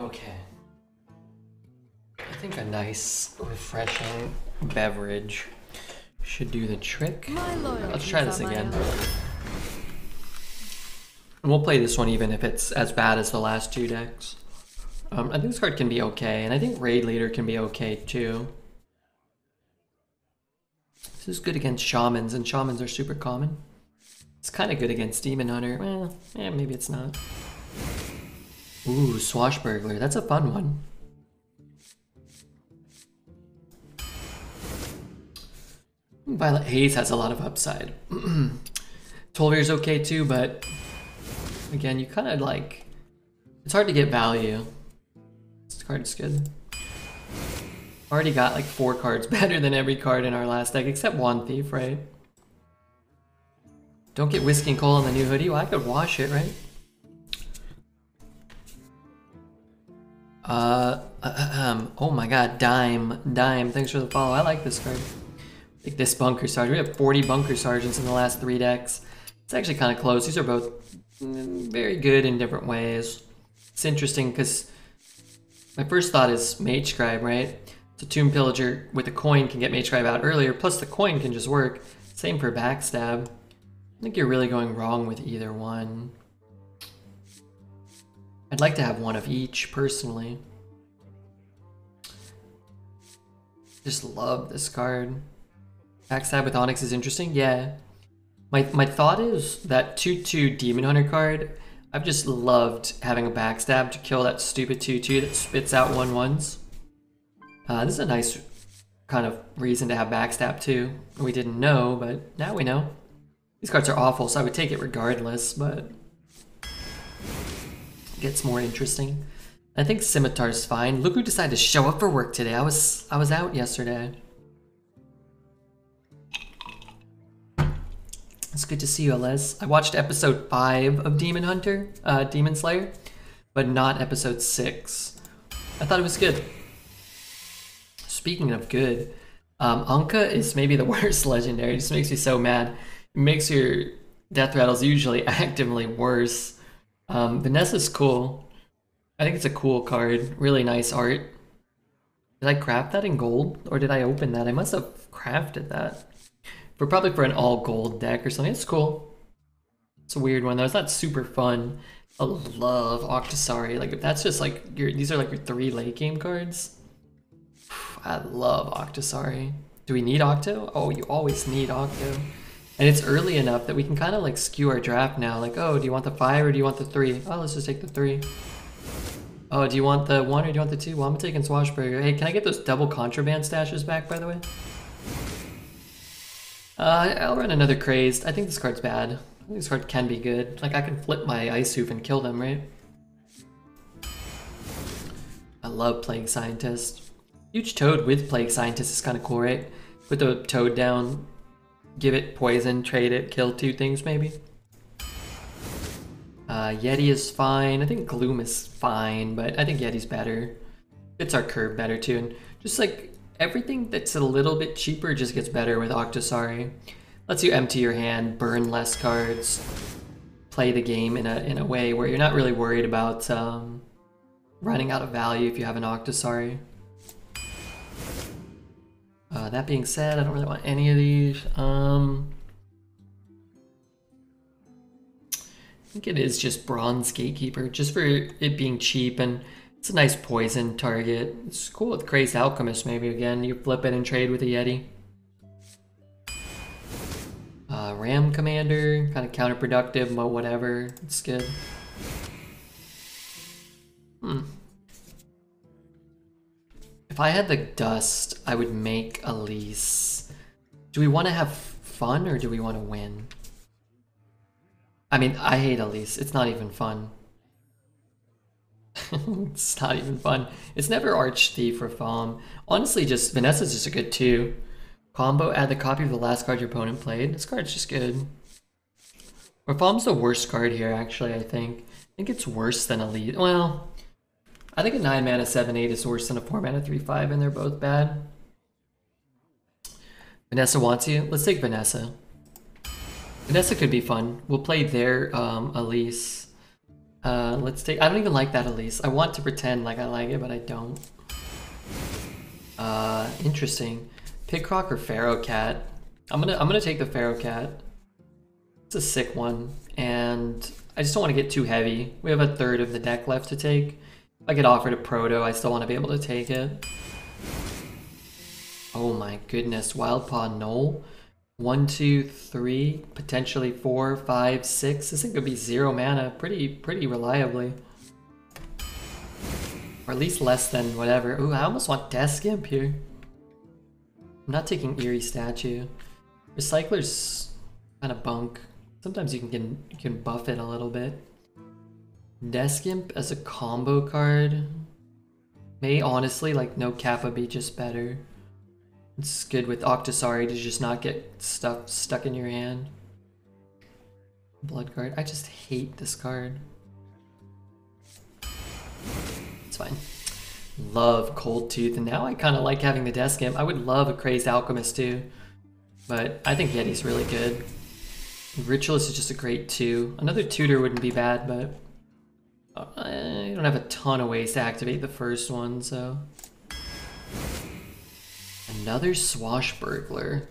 Okay. I think a nice, refreshing beverage should do the trick. Let's try this again. And we'll play this one even if it's as bad as the last two decks. Um, I think this card can be okay, and I think Raid Leader can be okay too. This is good against Shamans, and Shamans are super common. It's kind of good against Demon Hunter. Well, yeah, maybe it's not. Ooh, Swashbuckler. That's a fun one. Violet Haze has a lot of upside. is okay too, but again, you kind of like... It's hard to get value. This card is good. Already got like four cards better than every card in our last deck, except Wand Thief, right? Don't get whiskey and coal on the new hoodie. Well, I could wash it, right? Uh, uh, um, oh my god, Dime, Dime, thanks for the follow. I like this card. Like this Bunker Sergeant. We have 40 Bunker Sergeants in the last three decks. It's actually kind of close. These are both very good in different ways. It's interesting because my first thought is Mage Scribe, right? So Tomb Pillager with a coin can get Mage Scribe out earlier, plus the coin can just work. Same for Backstab. I think you're really going wrong with either one. I'd like to have one of each, personally. Just love this card. Backstab with Onyx is interesting, yeah. My, my thought is that 2-2 Demon Hunter card, I've just loved having a backstab to kill that stupid 2-2 that spits out 1-1s. Uh, this is a nice kind of reason to have backstab too. We didn't know, but now we know. These cards are awful, so I would take it regardless, but gets more interesting. I think Scimitar's fine. Look who decided to show up for work today. I was I was out yesterday. It's good to see you, Les. I watched episode 5 of Demon Hunter, uh, Demon Slayer, but not episode 6. I thought it was good. Speaking of good, um, Anka is maybe the worst legendary. It just makes you so mad It makes your death rattles usually actively worse. Um, Vanessa's cool. I think it's a cool card. Really nice art. Did I craft that in gold? Or did I open that? I must have crafted that. For probably for an all gold deck or something. It's cool. It's a weird one though. It's not super fun. I love Octosari. Like if that's just like your these are like your three late game cards. I love Octosari. Do we need Octo? Oh, you always need Octo. And it's early enough that we can kind of like skew our draft now. Like, oh, do you want the five or do you want the three? Oh, let's just take the three. Oh, do you want the one or do you want the two? Well, I'm taking Swashbuckler. Hey, can I get those double contraband stashes back, by the way? Uh, I'll run another Crazed. I think this card's bad. this card can be good. Like, I can flip my Ice Hoof and kill them, right? I love Plague Scientist. Huge Toad with Plague Scientist is kind of cool, right? Put the Toad down, give it poison, trade it, kill two things maybe. Uh, Yeti is fine. I think Gloom is fine, but I think Yeti's better. Fits our curve better too. And just like everything that's a little bit cheaper just gets better with Octosari. Lets you empty your hand, burn less cards, play the game in a, in a way where you're not really worried about um, running out of value if you have an Octosari. Uh, that being said, I don't really want any of these. Um, I think it is just Bronze Gatekeeper, just for it being cheap and it's a nice poison target. It's cool with Crazed Alchemist maybe again. You flip it and trade with a Yeti. Uh, Ram Commander, kind of counterproductive, but whatever. It's good. Hmm. If I had the dust, I would make Elise. Do we want to have fun or do we want to win? I mean, I hate Elise. It's not even fun. it's not even fun. It's never Arch Thief or Falm. Honestly, just Vanessa's just a good two. Combo, add the copy of the last card your opponent played. This card's just good. Or Falm's the worst card here, actually, I think. I think it's worse than Elise. Well, I think a 9 mana 7 8 is worse than a 4 mana 3 5, and they're both bad. Vanessa wants you? Let's take Vanessa. Vanessa could be fun. We'll play their um, Elise. Uh, let's take. I don't even like that Elise. I want to pretend like I like it, but I don't. Uh, interesting. Picroc or Pharaoh Cat? I'm gonna I'm gonna take the Pharaoh Cat. It's a sick one, and I just don't want to get too heavy. We have a third of the deck left to take. I get offered a Proto, I still want to be able to take it. Oh my goodness, Wildpaw Gnoll. One, two, three, potentially four, five, six. This thing could be zero mana pretty pretty reliably. Or at least less than whatever. Ooh, I almost want Desk Imp here. I'm not taking Eerie Statue. Recycler's kind of bunk. Sometimes you can, you can buff it a little bit. Desk Imp as a combo card may honestly, like, no Kappa be just better. It's good with Octosari to just not get stuff stuck in your hand. Blood card. I just hate this card. It's fine. Love Cold Tooth, and now I kind of like having the Desk Imp. I would love a Crazed Alchemist too, but I think Yeti's really good. Ritualist is just a great two. Another Tutor wouldn't be bad, but I don't have a ton of ways to activate the first one, so... Another Swashbuckler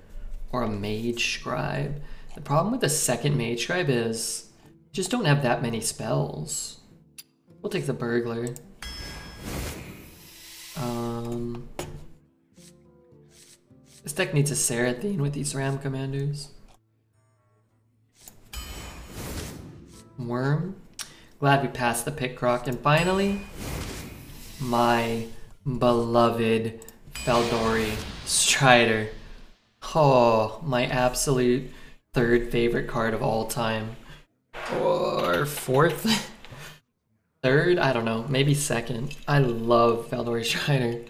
or a Mage Scribe. The problem with the second Mage Scribe is just don't have that many spells. We'll take the Burglar. Um, this deck needs a Seraphine with these Ram Commanders. Worm. Glad we passed the pit croc. And finally, my beloved Faldorei Strider. Oh, my absolute third favorite card of all time. Or fourth? Third? I don't know. Maybe second. I love Faldorei Strider.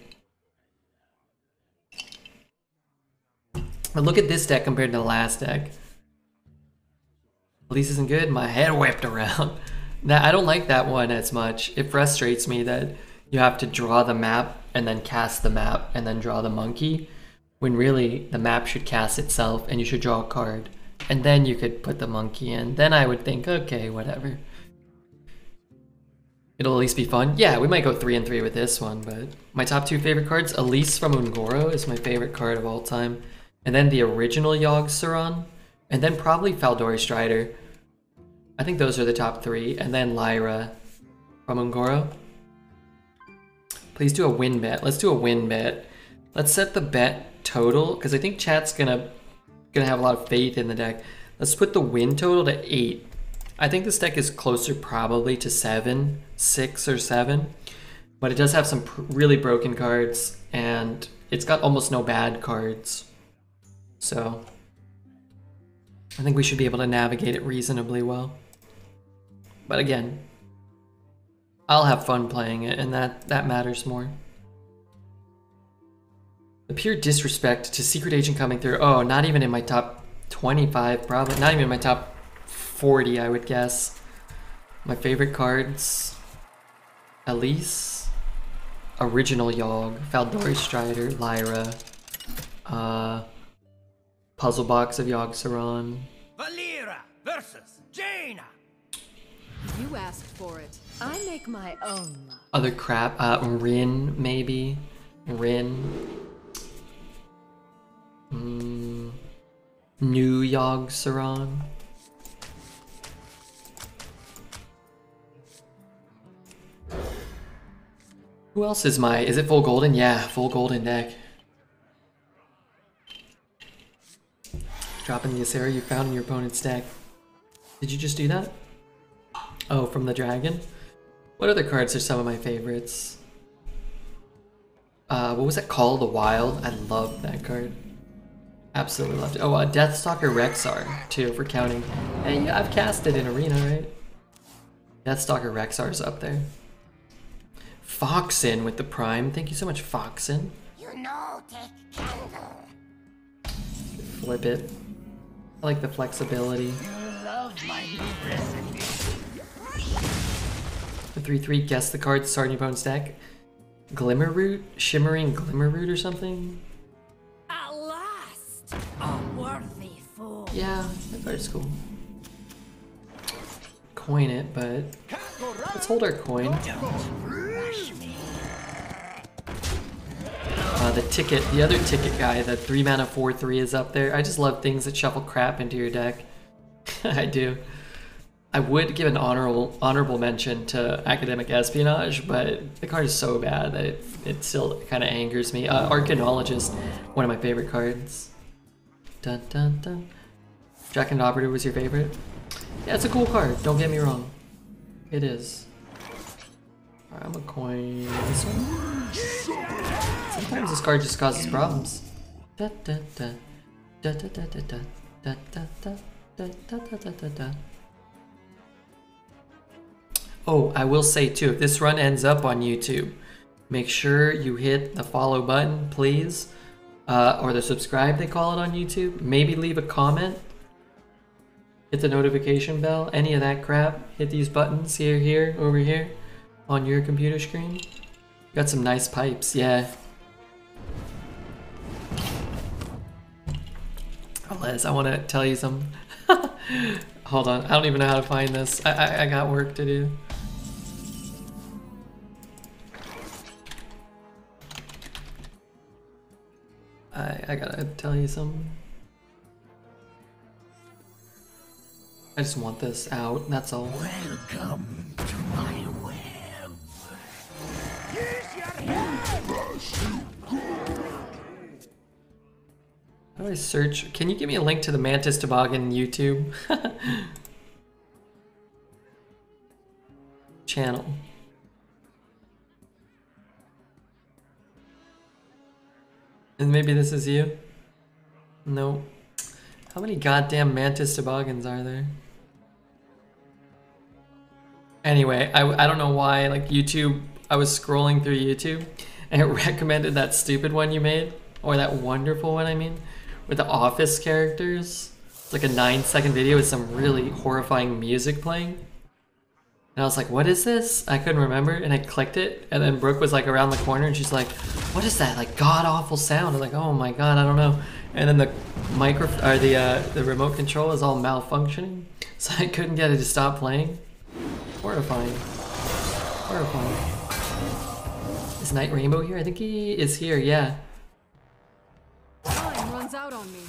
But look at this deck compared to the last deck. Elise isn't good. My head whipped around. That I don't like that one as much. It frustrates me that you have to draw the map and then cast the map and then draw the monkey when really the map should cast itself and you should draw a card. And then you could put the monkey in. Then i would think okay whatever. It'll at least be fun. Yeah we might go three and three with this one but my top two favorite cards elise from ungoro is my favorite card of all time. And then the original yogg saron and then probably faldorei strider i think those are the top three and then lyra from ungoro Please do a win bet. Let's do a win bet. Let's set the bet total because I think chat's gonna gonna have a lot of faith in the deck. Let's put the win total to eight. I think this deck is closer probably to seven, six or seven, but it does have some really broken cards and it's got almost no bad cards. So I think we should be able to navigate it reasonably well. But again, I'll have fun playing it, and that, that matters more. The pure disrespect to Secret Agent coming through. Oh, not even in my top 25, probably. Not even in my top 40, I would guess. My favorite cards. Elise. Original Yogg. Faldorei Strider. Lyra. Uh, puzzle box of Yogg Saron. Valeera versus Jaina. You asked for it. I make my own. Other crap, uh, Rin, maybe. Rin. Mm. New Yogg Saron. Who else is my, is it full golden? Yeah, full golden deck. Dropping the Ysera you found in your opponent's deck. Did you just do that? Oh, from the dragon? What other cards are some of my favorites? Uh, what was that called? The Wild? I love that card. Absolutely loved it. Oh, uh, Deathstalker Rexxar, too, for counting. And yeah, I've cast it in Arena, right? Deathstalker Rexxar's up there. Foxen with the Prime. Thank you so much, Foxen. You know, take candle. Flip it. I like the flexibility. You love my new. The 3-3, guess the card starting opponent's deck. Glimmerroot? Shimmering Glimmerroot or something? At last, a worthy fool. Yeah, that card's cool. Coin it, but... Let's hold our coin. Uh, the ticket, the other ticket guy, the 3 mana 4 3 is up there. I just love things that shuffle crap into your deck. I do. I would give an honorable honorable mention to Academic Espionage, but the card is so bad that it, it still kind of angers me. Uh, Arcanologist, one of my favorite cards. Dun dun dun. Jack and Operator was your favorite? Yeah, it's a cool card, don't get me wrong. It is. Alright, I'm a coin this one. Sometimes this card just causes problems. Da. Da da da da da. Da da da. Da da da da da da. Oh, I will say too, if this run ends up on YouTube, make sure you hit the follow button, please. Uh, or the subscribe, they call it on YouTube. Maybe leave a comment. Hit the notification bell, any of that crap. Hit these buttons here, here, over here on your computer screen. Got some nice pipes, yeah. Oh, Les, I want to tell you something. Hold on, I don't even know how to find this. I, I, I got work to do. I, I gotta tell you something. I just want this out, that's all. Welcome to my web. Use your head! How do I search? Can you give me a link to the Mantis Toboggan YouTube channel? And maybe this is you? No. How many goddamn Mantis Toboggans are there? Anyway, I, I don't know why, like YouTube, I was scrolling through YouTube and it recommended that stupid one you made, or that wonderful one, I mean, with the office characters. It's like a nine second video with some really horrifying music playing. And I was like, what is this? I couldn't remember, and I clicked it, and then Brooke was like around the corner, and she's like, what is that? Like god awful sound. I'm like, oh my god, I don't know. And then the micro or the uh, the remote control is all malfunctioning, so I couldn't get it to stop playing. Horrifying. Horrifying. Is Night Rainbow here? I think he is here, yeah. Time runs out on me.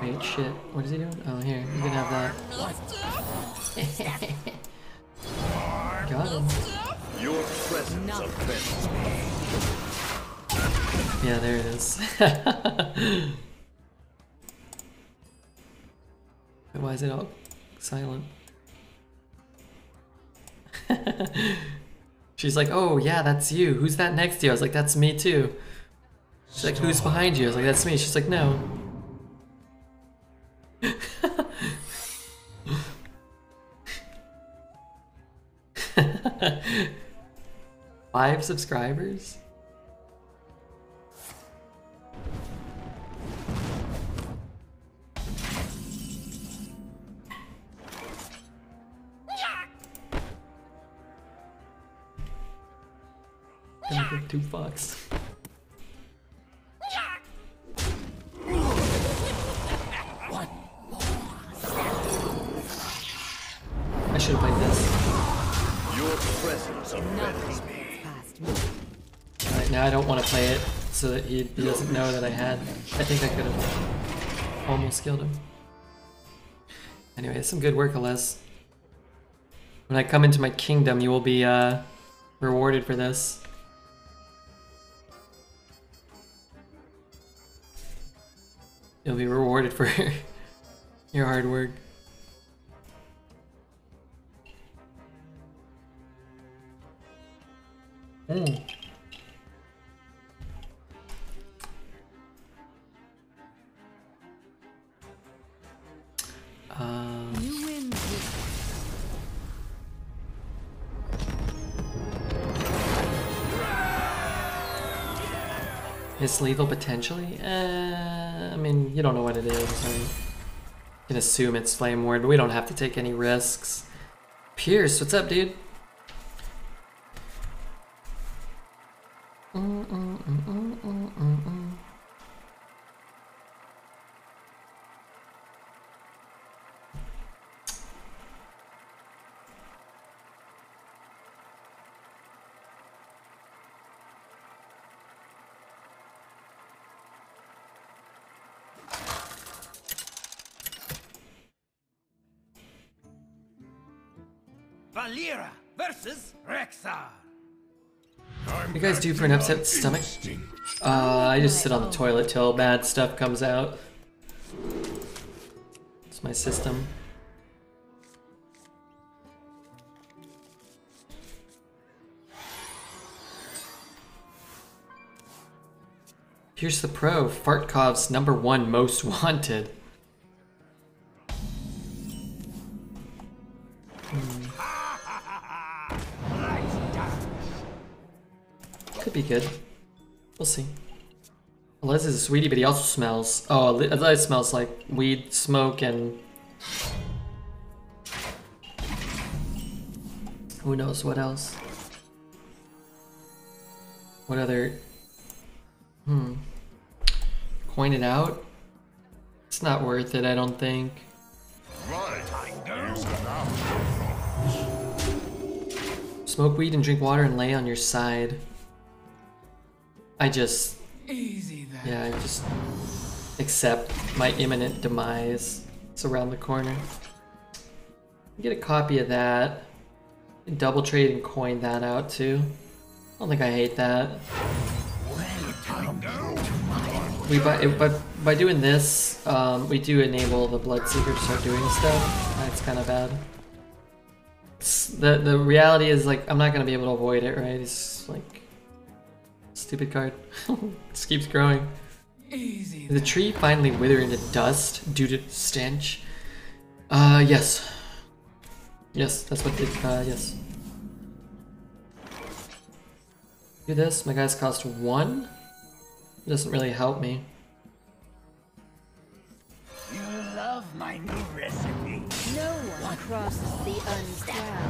Wait, shit. What is he doing? Oh, here. You can have that. Got him. Your presence offends me. Yeah, there it is. Why is it all silent? She's like, oh yeah, that's you. Who's that next to you? I was like, that's me too. She's like, who's behind you? I was like, that's me. She's like, no. Five subscribers? Give two fucks. I should have played this. Your presence offends me. Alright, now I don't want to play it so that he, he doesn't know that I had. I think I could have almost killed him. Anyway, some good work, Aless. When I come into my kingdom, you will be uh, rewarded for this. You'll be rewarded for your hard work. Mm. Um, It's lethal potentially? Uh, I mean, you don't know what it is. I can assume it's flame ward, but we don't have to take any risks. Pierce, what's up, dude? You guys do for an upset stomach? Uh, I just sit on the toilet till bad stuff comes out. It's my system. Here's the pro, Fartkov's number one most wanted. Good. We'll see. Les is a sweetie, but he also smells. Oh, Les smells like weed, smoke, and who knows what else. What other? Hmm. Coin it out. It's not worth it, I don't think. Smoke weed and drink water and lay on your side. I just Easy then. yeah, I just accept my imminent demise. It's around the corner. Get a copy of that. Double trade and coin that out too. I don't think I hate that. We by by, by doing this, um, we do enable the Bloodseeker to start doing stuff. That's kind of bad. It's- the the reality is like I'm not gonna be able to avoid it, right? It's like stupid card. Just keeps growing. Easy Did the tree finally wither into dust due to stench? Uh, yes. Yes, that's what did, uh, yes. Do this, my guys cost one. It doesn't really help me. You love my new recipe. No one crosses the uncrowned.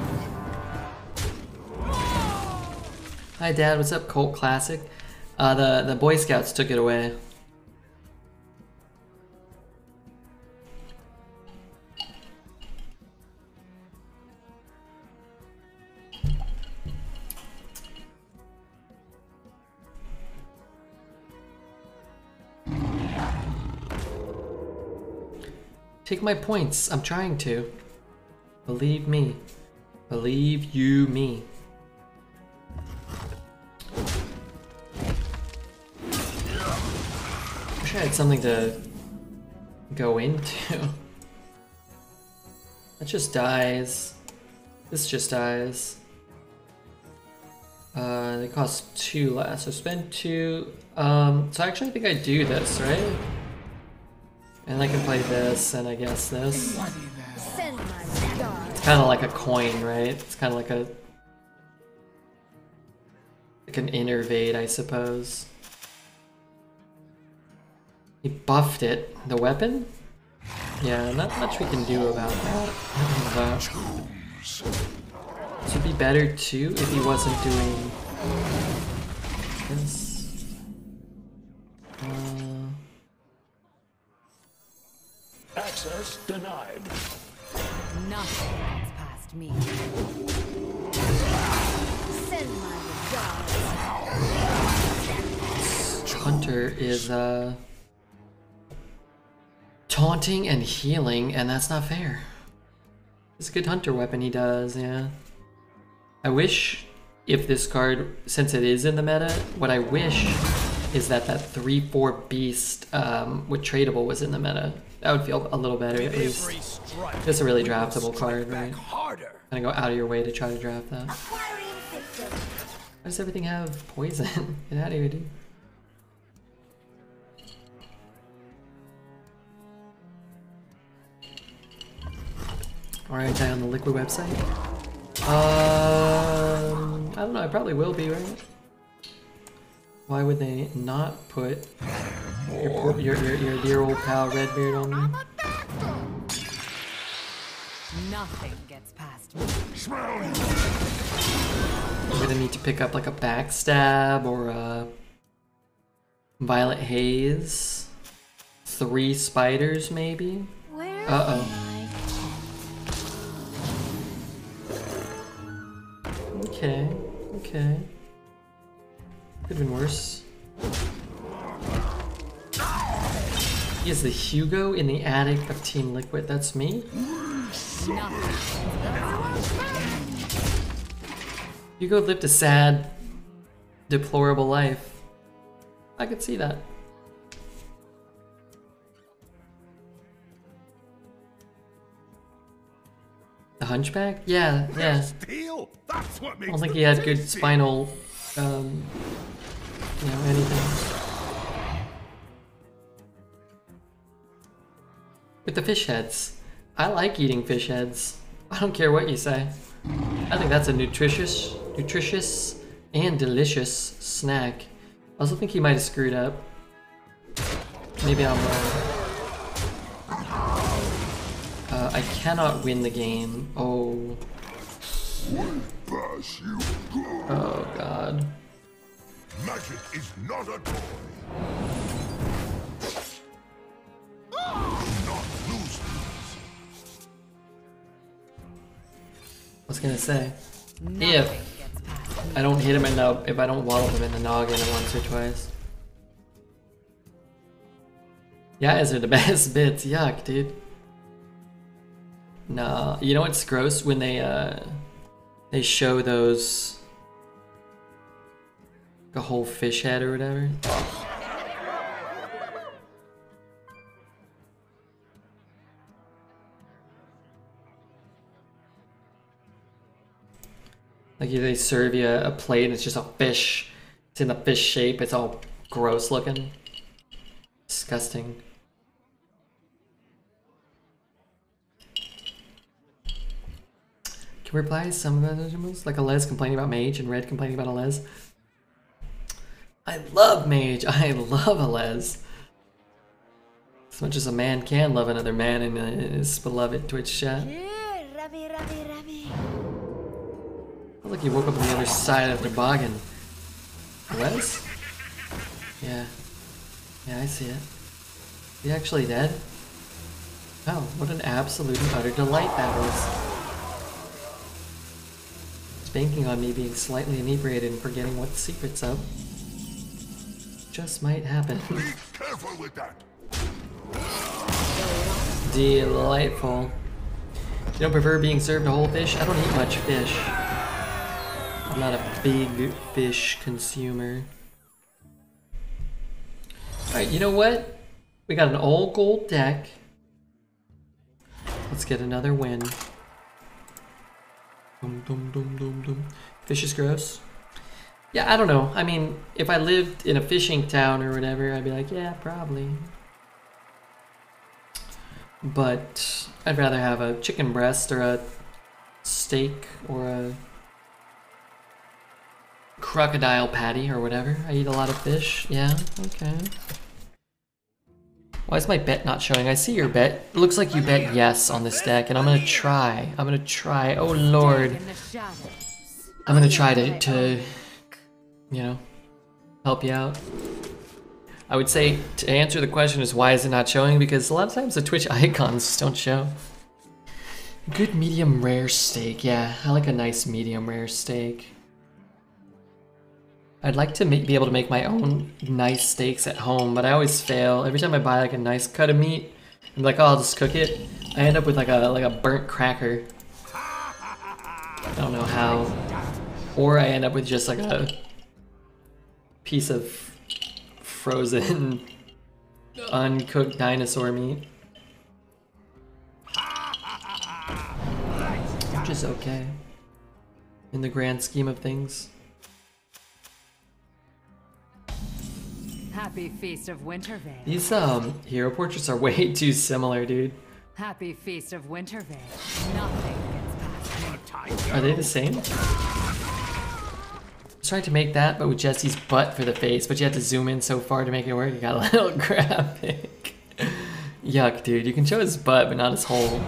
Hi dad, what's up, Colt Classic? Uh, the, the Boy Scouts took it away. Take my points, I'm trying to. Believe me. Believe you me. Wish I had something to go into. That just dies. This just dies. Uh, they cost two less, so spend two. Um, so actually I think I do this, right? And I can play this, and I guess this. It's kind of like a coin, right? It's kind of like a like an innervate, I suppose. He buffed it. The weapon? Yeah, not much we can do about that. But this would be better too if he wasn't doing this. Uh, Access denied. Nothing gets past me. Send my regards. Hunter is uh taunting and healing, and that's not fair. It's a good hunter weapon he does, yeah. I wish if this card, since it is in the meta, what I wish is that that 3-4 beast um, with tradable was in the meta. That would feel a little better at least. Every strike. It's a really draftable card, right? Harder. Gonna go out of your way to try to draft that. Why does everything have poison? Get out of here, dude. Alright, die on the Liquid website. Um, I don't know, I probably will be, right? Why would they not put your, poor- your, your, your dear old pal Redbeard on me? Nothing gets past me. I'm gonna need to pick up like a backstab or a violet haze. Three spiders, maybe. Uh-oh. Okay, okay. Could have been worse. He is the Hugo in the attic of Team Liquid. That's me. Hugo lived a sad, deplorable life. I could see that. The Hunchback? Yeah, yeah. Deal. That's what I makes don't think he had good spinal, um, you know, anything. With the fish heads. I like eating fish heads. I don't care what you say. I think that's a nutritious, nutritious, and delicious snack. I also think he might have screwed up. Maybe I'm wrong. Uh, I cannot win the game. Oh. Oh god. Magic is not a toy. Do not lose. I was gonna say, if gets past me. I don't hit him in the, if I don't wallop him in the noggin once or twice. Yeah, is are the best bits. Yuck, dude. Nah, you know what's gross when they uh they show those the whole fish head or whatever. Like they serve you a plate and it's just a fish. It's in the fish shape. It's all gross looking. Disgusting. We reply some of those? Like Alez complaining about Mage and Red complaining about Alez. I love Mage. I love Alez. As much as a man can love another man in uh, his beloved Twitch chat. Rubby, rubby. Look like you woke up on the other side of the toboggan. Alez? Yeah. Yeah, I see it. He actually dead? Oh, what an absolute and utter delight that was. Banking on me being slightly inebriated and forgetting what the secret's of. Just might happen. Be careful with that. Delightful. You don't prefer being served a whole fish? I don't eat much fish. I'm not a big fish consumer. Alright, you know what? We got an all gold deck. Let's get another win. Dum, dum, dum, dum, dum. Fish is gross. Yeah, I don't know. I mean, if I lived in a fishing town or whatever, I'd be like, yeah, probably. But I'd rather have a chicken breast or a steak or a crocodile patty or whatever. I eat a lot of fish. Yeah, okay. Why is my bet not showing? I see your bet. It looks like you bet yes on this deck, and I'm gonna try. I'm gonna try. Oh lord. I'm gonna try to, to you know, help you out. I would say to answer the question is why is it not showing? Because a lot of times the Twitch icons don't show. Good medium rare steak. Yeah, I like a nice medium rare steak. I'd like to make, be able to make my own nice steaks at home, but I always fail. Every time I buy like a nice cut of meat, I'm like, oh, I'll just cook it. I end up with like a like a burnt cracker. I don't know how. Or I end up with just like a piece of frozen, uncooked dinosaur meat. Which is okay. In the grand scheme of things. Happy Feast of Winterveil. These um hero portraits are way too similar, dude. Happy Feast of Winterveil. Nothing gets past. Are they the same? I was trying to make that, but with Jesse's butt for the face, but you had to zoom in so far to make it work. You got a little graphic. Yuck, dude. You can show his butt, but not his hole.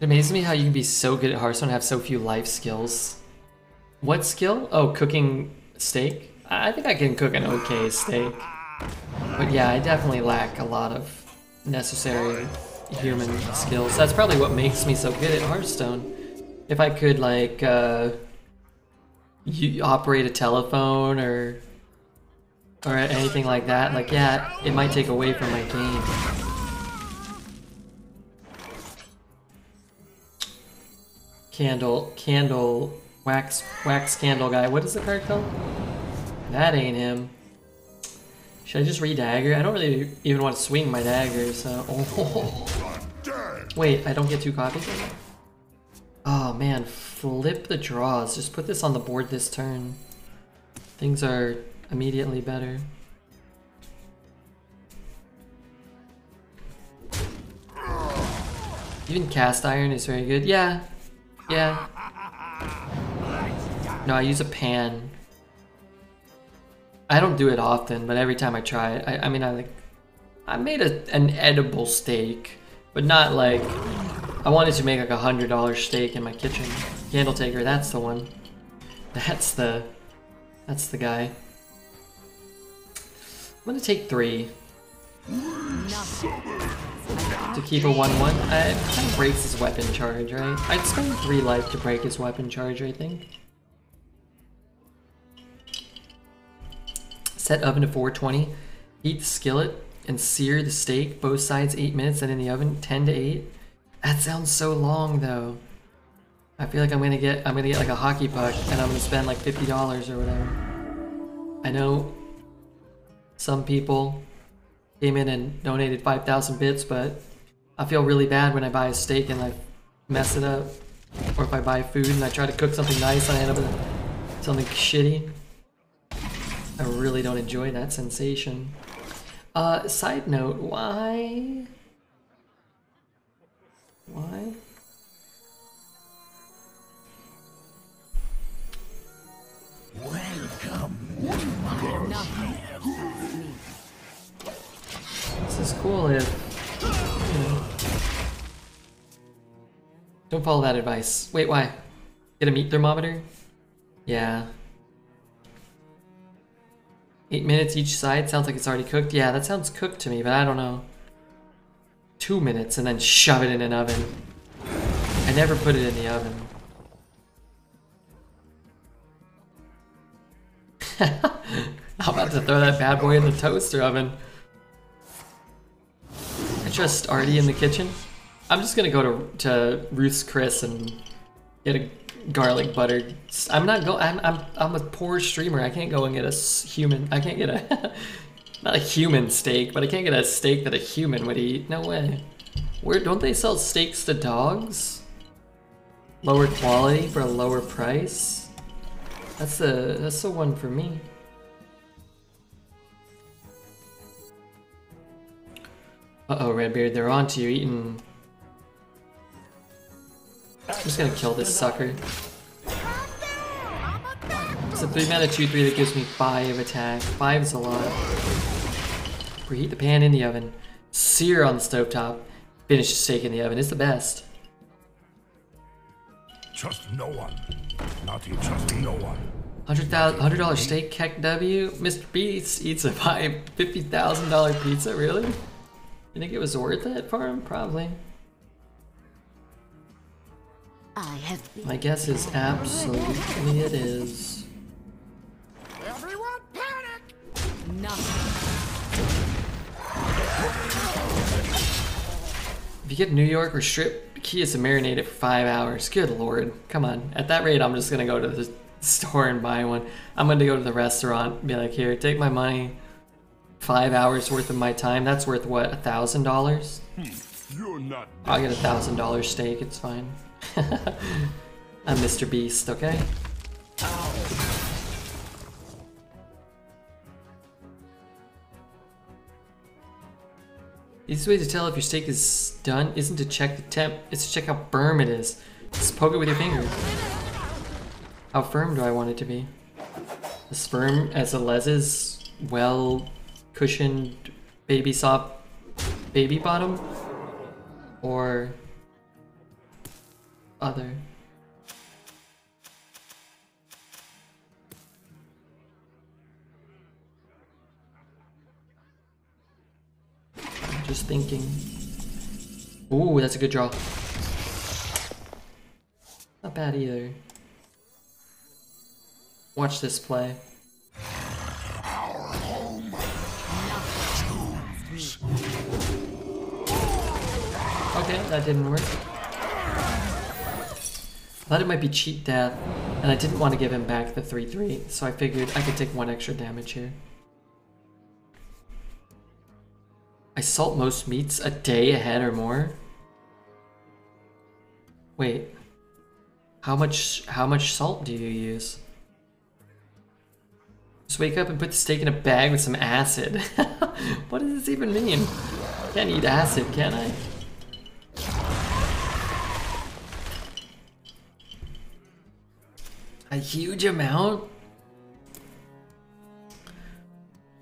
It amazes me how you can be so good at Hearthstone and have so few life skills. What skill? Oh, cooking steak? I think I can cook an okay steak. But yeah, I definitely lack a lot of necessary human skills. That's probably what makes me so good at Hearthstone. If I could like uh, operate a telephone or or anything like that, like yeah, it might take away from my game. Candle, candle, wax, wax candle guy. What is the card called? That ain't him. Should I just re-dagger? I don't really even want to swing my dagger, so... Oh. Wait, I don't get two copies? Oh man, flip the draws. Just put this on the board this turn. Things are immediately better. Even cast iron is very good. Yeah. Yeah. No, I use a pan. I don't do it often, but every time I try it, I, I mean, I like, I made a, an edible steak, but not like, I wanted to make like a hundred dollar steak in my kitchen. Candle taker, that's the one. That's the, that's the guy. I'm gonna take three to keep a 1-1. Uh, It kind of breaks his weapon charge, right? I'd spend 3 life to break his weapon charge, I think. Set oven to 420. Heat the skillet and sear the steak, both sides 8 minutes, and in the oven 10 to 8. That sounds so long, though. I feel like I'm gonna get I'm gonna get like a hockey puck, and I'm gonna spend like fifty dollars or whatever. I know some people came in and donated 5,000 bits, but I feel really bad when I buy a steak and I mess it up. Or if I buy food and I try to cook something nice and I end up with something shitty. I really don't enjoy that sensation. Uh, side note, why? Why? Welcome. Nothing. This is cool if, you know. Don't follow that advice. Wait, why? Get a meat thermometer? Yeah. Eight minutes each side? Sounds like it's already cooked. Yeah, that sounds cooked to me, but I don't know. Two minutes and then shove it in an oven. I never put it in the oven. I'm about to throw that bad boy in the toaster oven. Trust Artie in the kitchen. I'm just gonna go to to Ruth's Chris and get a garlic butter. I'm not go. I'm I'm I'm a poor streamer. I can't go and get a human. I can't get a not a human steak, but I can't get a steak that a human would eat. No way. Where don't they sell steaks to dogs? Lower quality for a lower price. That's the that's the one for me. Uh oh, Redbeard, they're on to you eating. I'm just gonna kill this sucker. It's a 3 mana 2 3 that gives me 5 attack. 5 is a lot. Preheat the pan in the oven. Sear on the stovetop. Finish the steak in the oven. It's the best. Trust no one. Not you trust no one. $100,000 $100 steak, Keck W. Mr. Beast eats a five $50,000 pizza, really? You think it was worth it for him? Probably. I have been My guess is absolutely it is. Everyone panic! Nothing. If you get New York or strip, the key is to marinate it for five hours. Good lord. Come on. At that rate, I'm just gonna go to the store and buy one. I'm gonna go to the restaurant and be like, here, take my money. Five hours worth of my time. That's worth what, a thousand dollars? I'll get a thousand dollar steak, it's fine. I'm Mr. Beast, okay? Easiest way to tell if your steak is done isn't to check the temp, it's to check how firm it is. Just poke it with your finger. How firm do I want it to be? As firm as a Les's well cushioned baby soft baby bottom? Or other? Just thinking. Ooh, that's a good draw. Not bad either. Watch this play. Okay, that didn't work. I thought it might be cheat death, and I didn't want to give him back the 3-3, so I figured I could take one extra damage here. I salt most meats a day ahead or more? Wait. How much how much salt do you use? Just wake up and put the steak in a bag with some acid. what does this even mean? Can't eat acid, can I? A huge amount?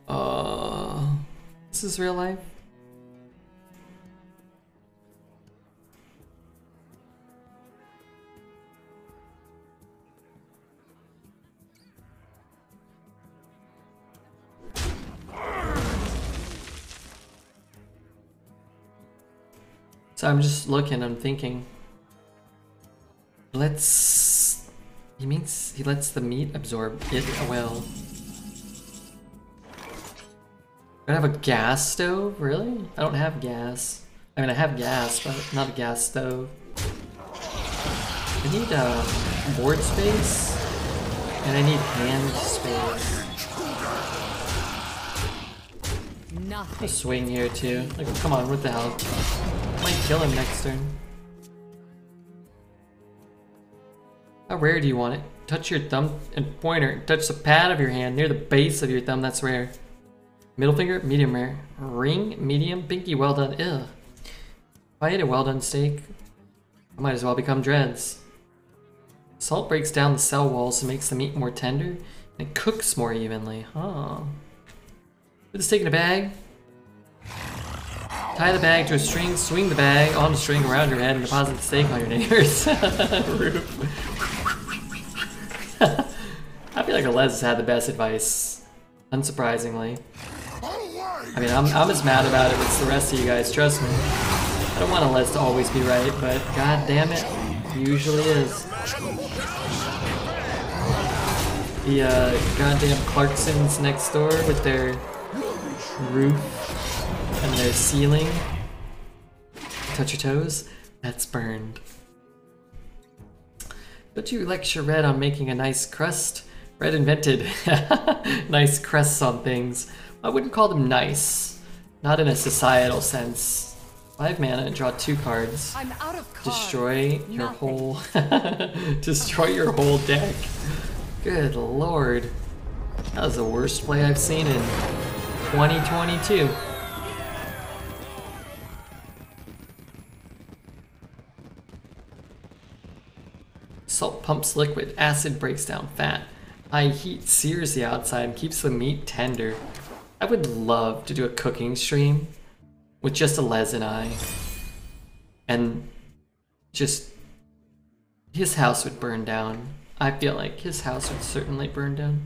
Uh, this is real life? So I'm just looking, I'm thinking. Let's. He means he lets the meat absorb it well. I have a gas stove? Really? I don't have gas. I mean, I have gas, but not a gas stove. I need uh, board space, and I need hand space. Nothing. A swing here too. Like, come on, what the hell? Might kill him next turn. How rare do you want it? Touch your thumb and pointer. Touch the pad of your hand near the base of your thumb. That's rare. Middle finger, medium rare. Ring, medium. Pinky, well done. Ugh. If I ate a well done steak, I might as well become dreads. Salt breaks down the cell walls and makes the meat more tender, and cooks more evenly. Huh. Put the steak in a bag. Tie the bag to a string, swing the bag on the string around your head, and deposit the steak on your neighbor's roof. I feel like Alez has had the best advice, unsurprisingly. I mean, I'm, I'm as mad about it as the rest of you guys, trust me. I don't want Alez to always be right, but god damn it, he usually is. The uh, goddamn Clarksons next door with their roof and their ceiling. Touch your toes? That's burned. But you lecture Red on making a nice crust. Red invented nice crusts on things. I wouldn't call them nice. Not in a societal sense. Five mana and draw two cards. I'm out of cards. Destroy your whole destroy your whole deck. Good lord. That was the worst play I've seen in 2022. Salt pumps liquid, acid breaks down fat. High heat sears the outside and keeps the meat tender. I would love to do a cooking stream with just Alez and I. And just his house would burn down. I feel like his house would certainly burn down.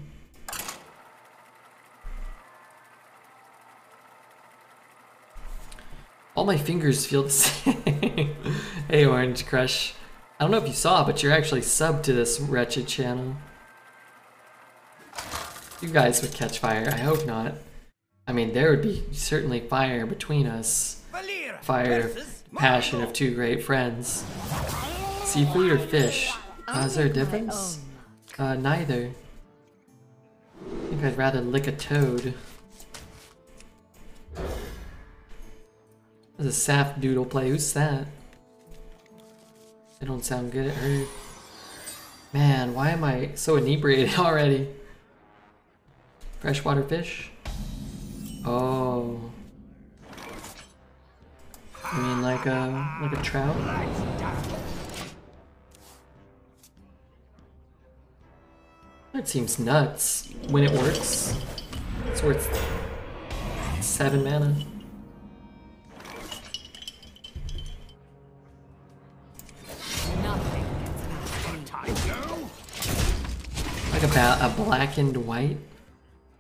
All my fingers feel the same. hey, Orange Crush. I don't know if you saw, but you're actually subbed to this wretched channel. You guys would catch fire. I hope not. I mean, there would be certainly fire between us. Fire, passion of two great friends. Seafood or fish? Uh, is there a difference? Uh, neither. I think I'd rather lick a toad. There's a Saf Doodle play. Who's that? They don't sound good at her. Man, why am I so inebriated already? Freshwater fish? Oh. You mean like a like a trout? That seems nuts. When it works, it's worth seven mana. Gets past me. Like a, ba- a blackened white.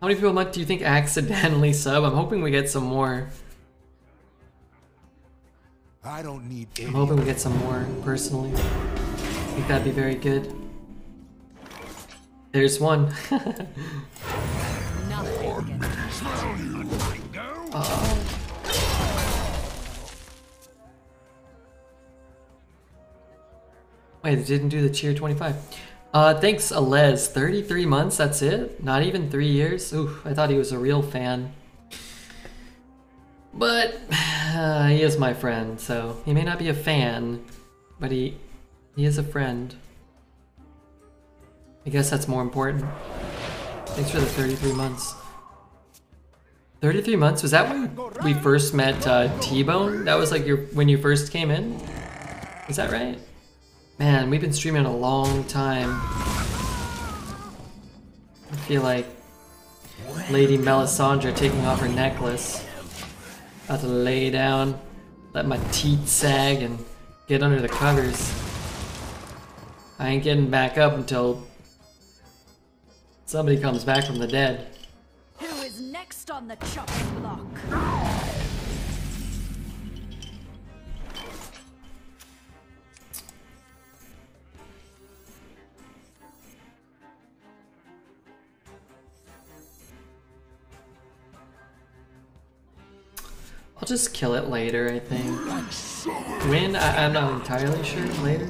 How many people do you think accidentally sub? I'm hoping we get some more. I don't need I'm hoping we get some more, personally. I think that'd be very good. There's one. Wait, they didn't do the cheer 25. Uh, thanks, Alez. 33 months, that's it? Not even three years? Oof, I thought he was a real fan. But uh, he is my friend, so he may not be a fan, but he he is a friend. I guess that's more important. Thanks for the 33 months. 33 months? Was that when we first met uh, T-Bone? That was like your when you first came in? Is that right? Man, we've been streaming a long time. I feel like Lady Melisandre taking off her necklace. About to lay down, let my teeth sag and get under the covers. I ain't getting back up until somebody comes back from the dead. Who is next on the chopping block? I'll just kill it later, I think. When? I I'm not entirely sure. Later?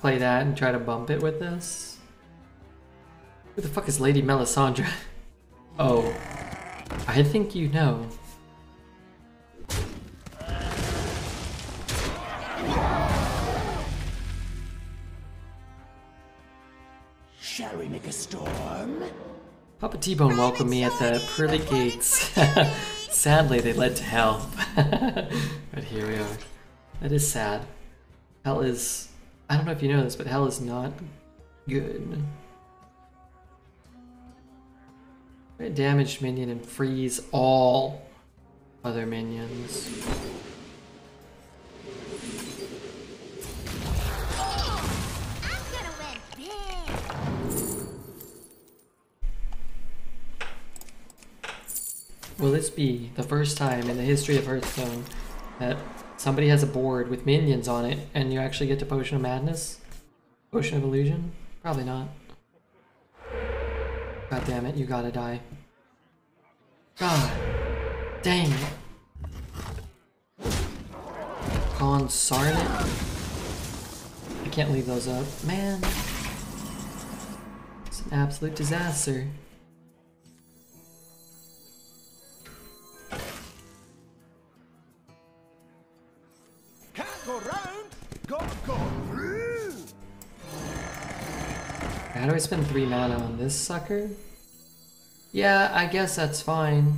Play that and try to bump it with this? Who the fuck is Lady Melisandre? oh. I think you know. Shall we make a storm? Papa T-Bone welcomed me at the pearly gates. Sadly, they led to hell. but here we are. That is sad. Hell is... I don't know if you know this, but hell is not good. Damage minion and freeze all other minions. Will this be the first time in the history of Hearthstone that somebody has a board with minions on it and you actually get to Potion of Madness? Potion of Illusion? Probably not. God damn it, you gotta die. God. Dang it. Consarnate? I can't leave those up. Man. It's an absolute disaster. Go round, gotta go through. How do I spend three mana on this sucker? Yeah, I guess that's fine.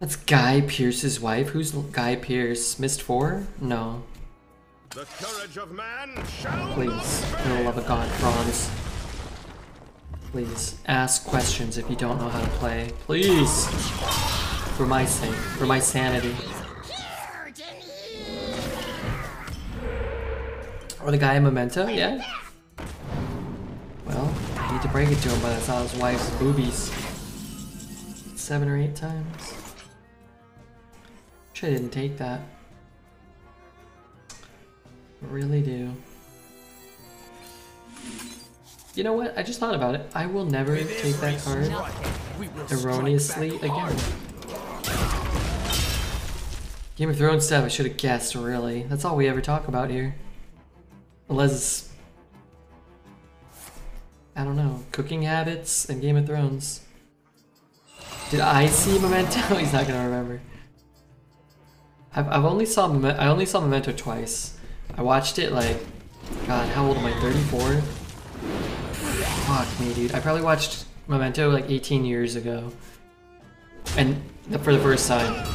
That's Guy Pearce's wife. Who's Guy Pearce? Missed four? No. The courage of man shall Please, for the love of God, Franz. Please, ask questions if you don't know how to play. Please! For my sake, for my sanity. Or the guy in Memento, yeah? Well, I need to break it to him, but I saw his wife's boobies. Seven or eight times. Wish I didn't take that. Really do. You know what? I just thought about it. I will never take that card We will strike erroneously again. Game of Thrones stuff, I should have guessed, really. That's all we ever talk about here. Unless, I don't know, cooking habits and Game of Thrones. Did I see Memento? He's not gonna remember. I've, I've only saw Memento, I only saw Memento twice. I watched it like, God, how old am I? 34? Fuck me, dude. I probably watched Memento like 18 years ago, and for the first time,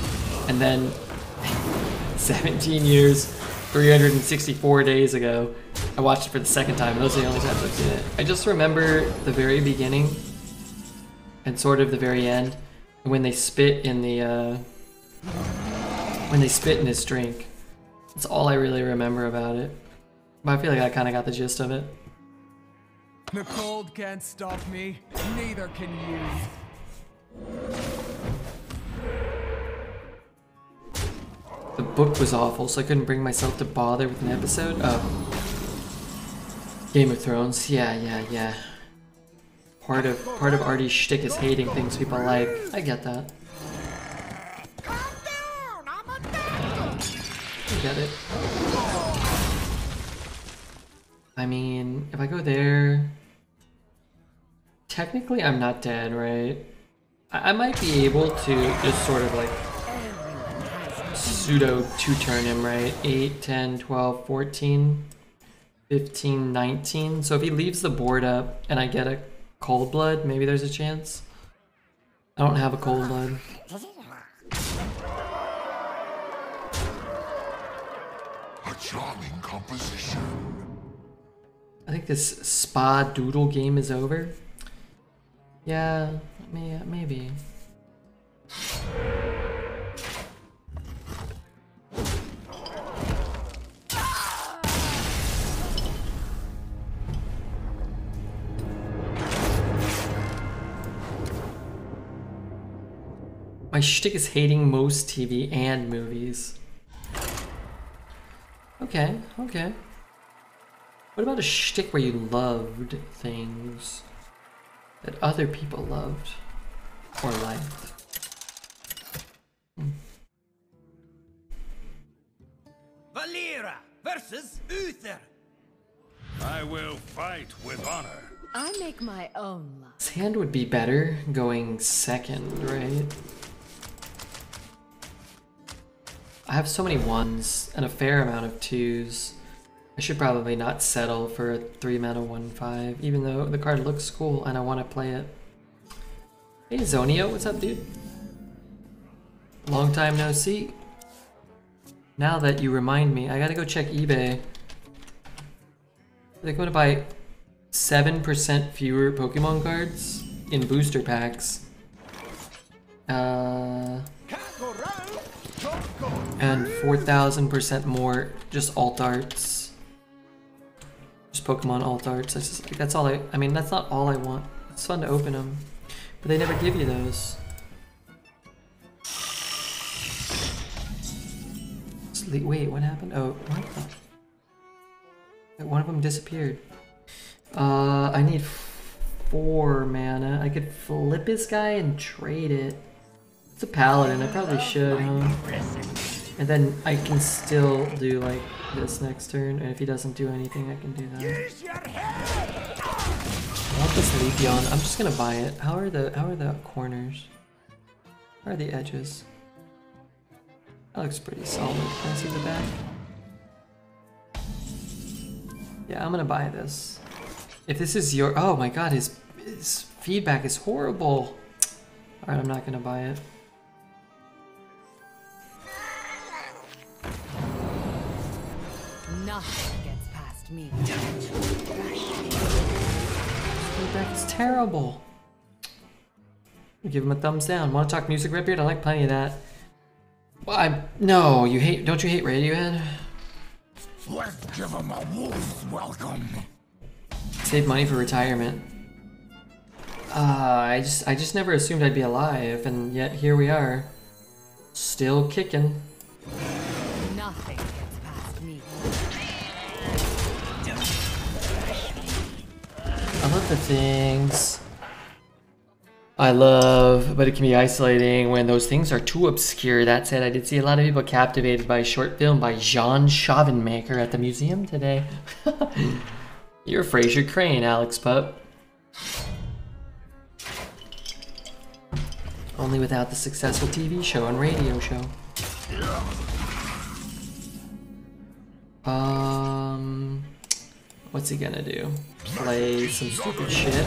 and then 17 years, 364 days ago, I watched it for the second time. Those are the only times I've seen it. I just remember the very beginning and sort of the very end when they spit in the uh, when they spit in his drink. That's all I really remember about it. But I feel like I kind of got the gist of it. The cold can't stop me, neither can you. The book was awful, so I couldn't bring myself to bother with an episode. Oh. Game of Thrones. Yeah, yeah, yeah. Part of part of Artie's shtick is hating things people like. I get that. Get it. I mean, if I go there, technically I'm not dead, right? I, I might be able to just sort of like pseudo two-turn him, right? 8, 10, 12, 14, 15, 19. So if he leaves the board up and I get a cold blood, maybe there's a chance. I don't have a cold blood. Charming composition. I think this spa doodle game is over. Yeah, may- maybe. My shtick is hating most TV and movies. Okay, okay. What about a shtick where you loved things that other people loved or liked? Hmm. Valeera versus Uther. I will fight with honor. I make my own luck. His hand would be better going second, right? I have so many ones and a fair amount of twos. I should probably not settle for a three mana one five, even though the card looks cool and I want to play it. Hey Zonio, what's up, dude? Long time no see. Now that you remind me, I gotta go check eBay. They're going to buy 7% fewer Pokemon cards in booster packs. Uh, and 4,000% more just alt arts. Just Pokemon alt arts. That's, just, like, that's all I. I mean, that's not all I want. It's fun to open them, but they never give you those. Wait, what happened? Oh, what? the- One of them disappeared. Uh, I need four mana. I could flip this guy and trade it. It's a paladin. I probably should, huh? And then I can still do like this next turn, and if he doesn't do anything, I can do that. use your head! I want this Leafeon. I'm just gonna buy it. How are the how are the corners? How are the edges? That looks pretty solid. Can I see the back? Yeah, I'm gonna buy this. If this is your oh my god, his his feedback is horrible. Alright, I'm not gonna buy it. Nothing gets past me. Feedback is terrible. Give him a thumbs down. Want to talk music, Redbeard? I like plenty of that. Well, I no, you hate. Don't you hate Radiohead? Let's give him a wolf's welcome. Save money for retirement. Uh, I just I just never assumed I'd be alive, and yet here we are, still kicking. I love the things I love, but it can be isolating when those things are too obscure. That said, I did see a lot of people captivated by a short film by Jean Chauvinmaker at the museum today. You're Frasier Crane, Alex Pup. Only without the successful TV show and radio show. Um, what's he gonna do? Play some stupid shit?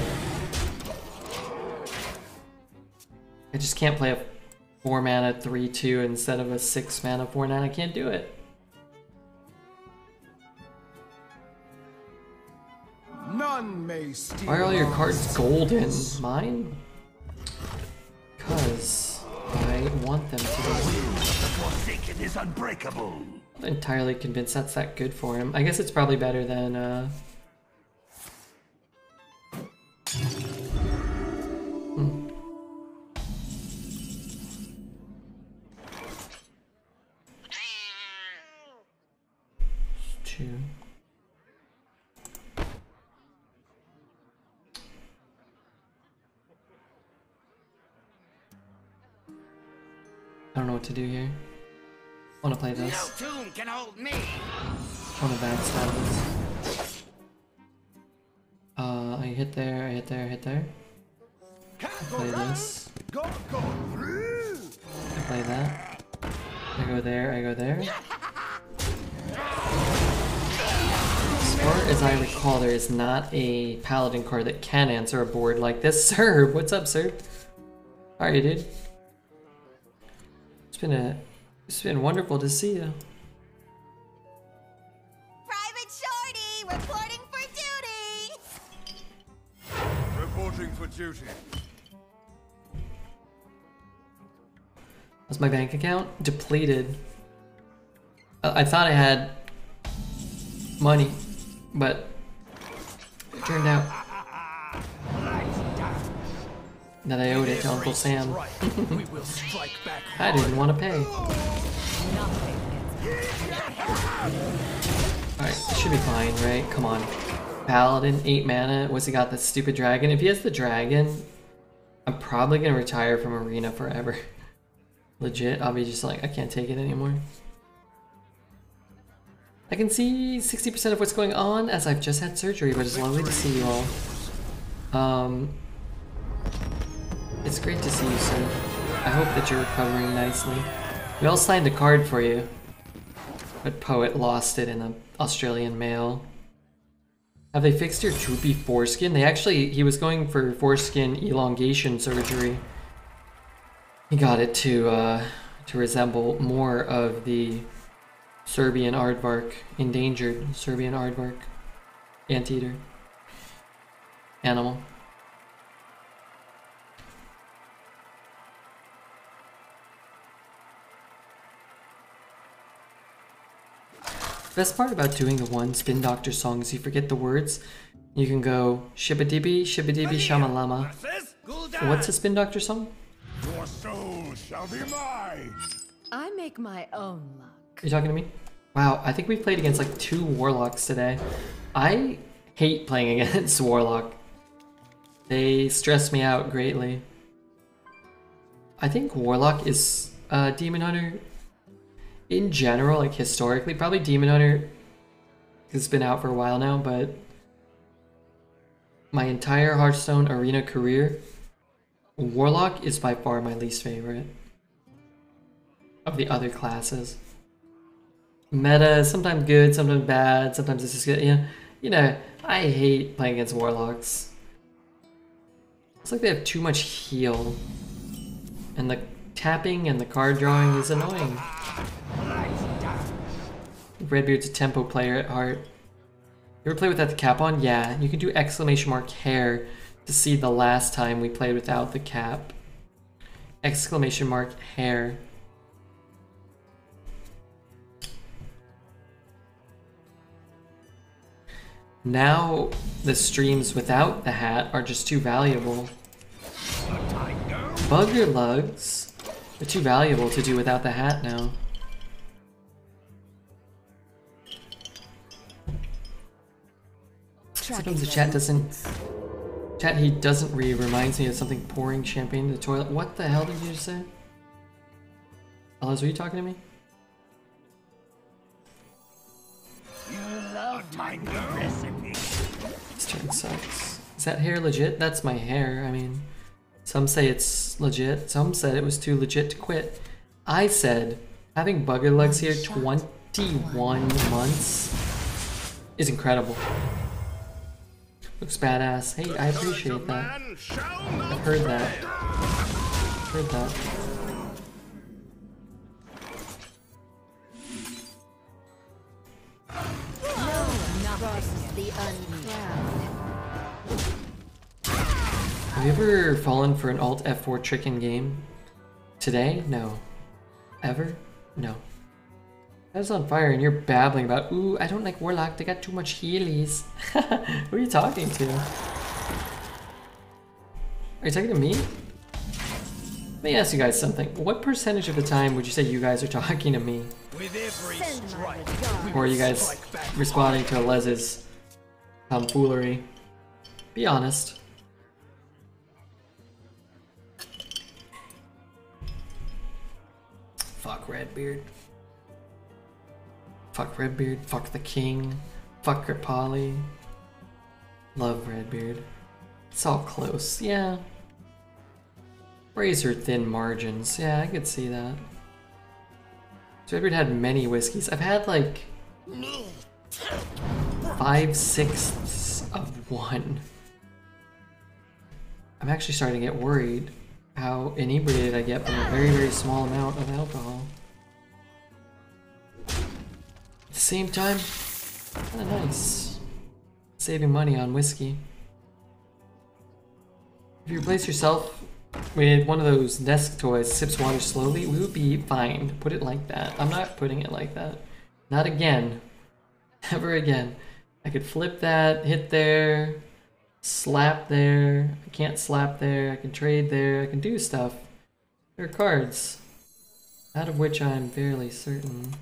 I just can't play a 4 mana 3 2 instead of a 6 mana 4 9. I can't do it. None may steal. Why are all your cards golden? Mine? Because I want them to be. Forsaken is unbreakable. I'm entirely convinced that's that good for him. I guess it's probably better than, uh. Paladin card that can answer a board like this. Sir, what's up, sir? How are you, dude? It's been a, it's been wonderful to see you. Private Shorty, reporting for duty. Reporting for duty. Was my bank account depleted? Uh, I thought I had money, but it turned out that I owed it to Uncle Sam. I didn't want to pay. Alright, should be fine, right? Come on. Paladin, 8 mana. What's he got? The stupid dragon. If he has the dragon, I'm probably gonna retire from Arena forever. Legit, I'll be just like, I can't take it anymore. I can see 60% of what's going on as I've just had surgery, but it's lovely to see you all. Um, it's great to see you, sir. I hope that you're recovering nicely. We all signed a card for you. But Poet lost it in the Australian mail. Have they fixed your droopy foreskin? They actually, he was going for foreskin elongation surgery. He got it to, uh, to resemble more of the Serbian aardvark, endangered Serbian aardvark, anteater animal. Best part about doing the one Spin Doctor song is you forget the words. You can go shibadibby, shibadibby, shamalama. Versus Gul'dan. What's a Spin Doctor song? Your soul shall be mine. I make my own luck. You talking to me? Wow, I think we've played against like two Warlocks today. I hate playing against Warlock. They stress me out greatly. I think Warlock is uh, Demon Hunter in general, like historically, probably Demon Hunter has been out for a while now, but my entire Hearthstone arena career, Warlock is by far my least favorite of the other classes. Meta sometimes good, sometimes bad, sometimes it's just good. You know, you know, I hate playing against Warlocks. It's like they have too much heal. And the tapping and the card drawing is annoying. Redbeard's a tempo player at heart. You ever play without the cap on? Yeah, you can do exclamation mark hair to see the last time we played without the cap. Exclamation mark hair. Now the streams without the hat are just too valuable. Bugger lugs are too valuable to do without the hat now. Sometimes the chat doesn't. Chat he doesn't read reminds me of something pouring champagne in the toilet. What the hell did you just say? Alice, were you talking to me? You love my new recipe. This turn sucks. Is that hair legit? That's my hair. I mean, some say it's legit. Some said it was too legit to quit. I said having bugger legs here 21 months is incredible. Looks badass. Hey, I appreciate that. I've heard that. Heard Have you ever fallen for an Alt F4 trick in game? Today? No. Ever? No. Was on fire and you're babbling about, ooh, I don't like Warlock, they got too much healies. Who are you talking to? Are you talking to me? Let me ask you guys something. What percentage of the time would you say you guys are talking to me? With every strike. Or are you guys responding to Alez's tomfoolery? Be honest. Fuck Redbeard. Fuck Redbeard. Fuck the King. Fuck Kripali. Love Redbeard. It's all close, yeah. Razor thin margins, yeah, I could see that. So Redbeard had many whiskeys. I've had like five sixths of one. I'm actually starting to get worried how inebriated I get from a very, very small amount of alcohol. At the same time, kinda nice. Saving money on whiskey. If you replace yourself with one of those desk toys, sips water slowly, we would be fine. Put it like that. I'm not putting it like that. Not again. Ever again. I could flip that, hit there, slap there. I can't slap there. I can trade there. I can do stuff. There are cards. Out of which I'm fairly certain.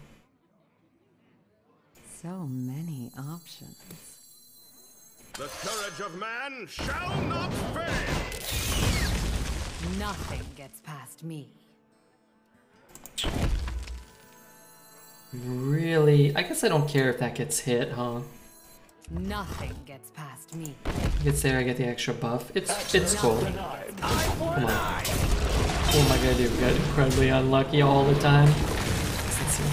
So many options. The courage of man shall not fail! Nothing gets past me. Really? I guess I don't care if that gets hit, huh? Nothing gets past me. Gets there, I get the extra buff. It's it's cool. Come on. What am I gonna do? Get incredibly unlucky all the time? It's the same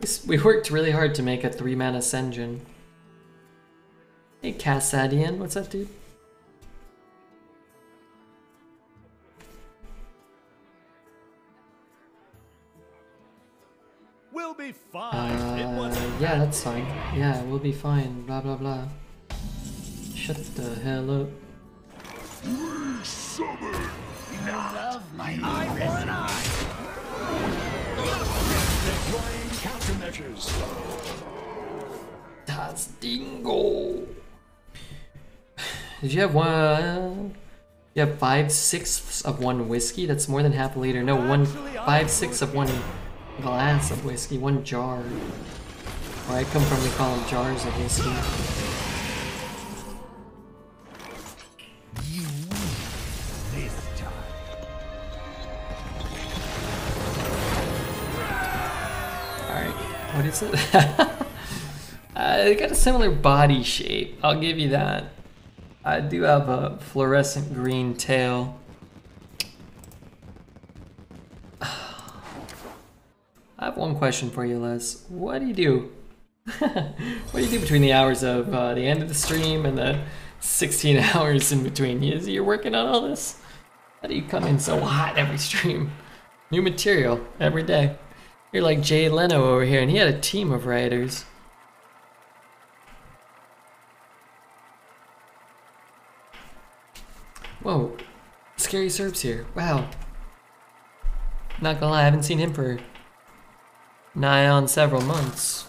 thing. We We worked really hard to make a three mana Sen'jin. Hey Cassadian, what's up, dude? We'll be fine. Uh, yeah, that's fine. Yeah, we'll be fine. Blah blah blah. Shut the hell up. Love my new recipe. Deploying countermeasures. Das Dingo. Did you have one? You have five sixths of one whiskey. That's more than half a liter. No, one five sixths of one glass of whiskey. One jar. Where I come from, we call them jars of whiskey. This time. All right, what is it? uh, they got a similar body shape. I'll give you that. I do have a fluorescent green tail. Have one question for you, Les. What do you do? what do you do between the hours of uh, the end of the stream and the 16 hours in between? You, you're working on all this? How do you come in so hot every stream? New material every day. You're like Jay Leno over here, and he had a team of writers. Whoa, Scary Serb's here. Wow. Not gonna lie, I haven't seen him for nigh on several months.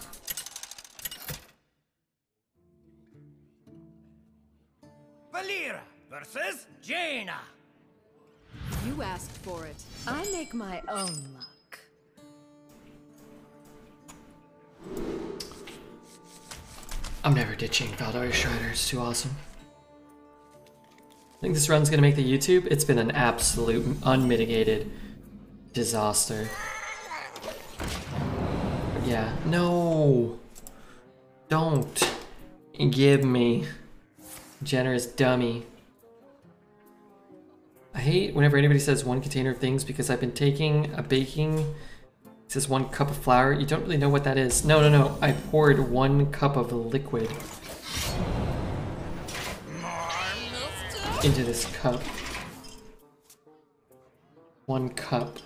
Valeera versus Jaina. You asked for it. I make my own luck. I'm never ditching Faldorei Strider, it's too awesome. I think this run's gonna make the YouTube. It's been an absolute unmitigated disaster. Yeah, no! Don't give me generous dummy. I hate whenever anybody says one container of things because I've been taking a baking it says one cup of flour. You don't really know what that is. No, no, no. I poured one cup of liquid into this cup. One cup.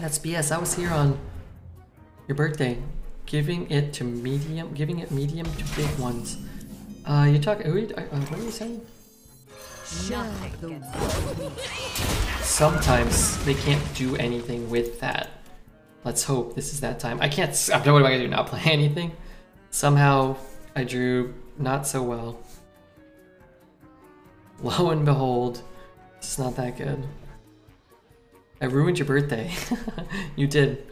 That's BS. I was here on your birthday, giving it to medium, giving it medium to big ones. Uh, you talking? Who? Uh, what are you saying? Nothing gets past me. Sometimes they can't do anything with that. Let's hope this is that time. I can't. s- What am I gonna do? Not play anything? Somehow I drew not so well. Lo and behold, it's not that good. I ruined your birthday. you did.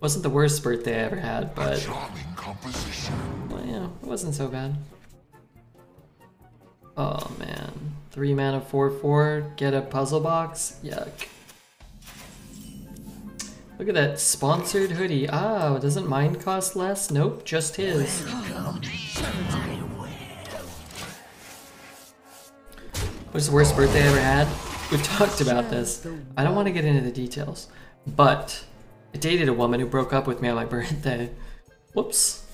Wasn't the worst birthday I ever had, but Charming composition. well, yeah, it wasn't so bad. Oh man. Three mana, four, four. Get a puzzle box. Yuck. Look at that sponsored hoodie. Ah, doesn't mine cost less? Nope, just his. What's the worst birthday I ever had? We've talked about this. I don't want to get into the details, but I dated a woman who broke up with me on my birthday. Whoops.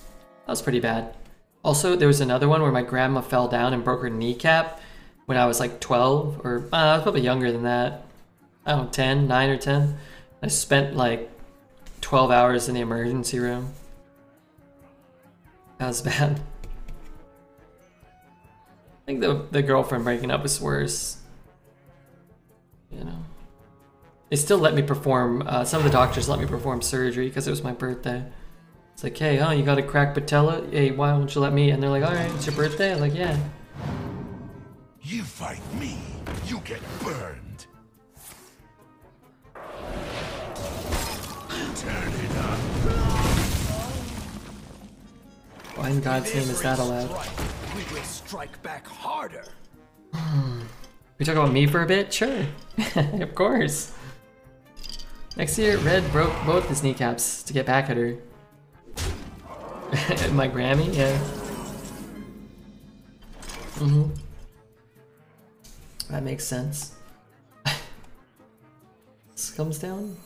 That was pretty bad. Also, there was another one where my grandma fell down and broke her kneecap when I was like 12, or uh, I was probably younger than that. I don't know, 10, 9 or 10. I spent like 12 hours in the emergency room. That was bad. I think the, the girlfriend breaking up is worse. You know. They still let me perform, uh, some of the doctors let me perform surgery because it was my birthday. It's like, hey, huh, you got a cracked patella? Hey, why don't you let me? And they're like, alright, it's your birthday? I'm like, yeah. You fight me, you get burned. Turn it up. Why in God's name is that allowed? We will strike back harder. We talk about me for a bit? Sure. of course. Next year, Red broke both his kneecaps to get back at her. My Grammy? Yeah. Mm-hmm. That makes sense. this comes down.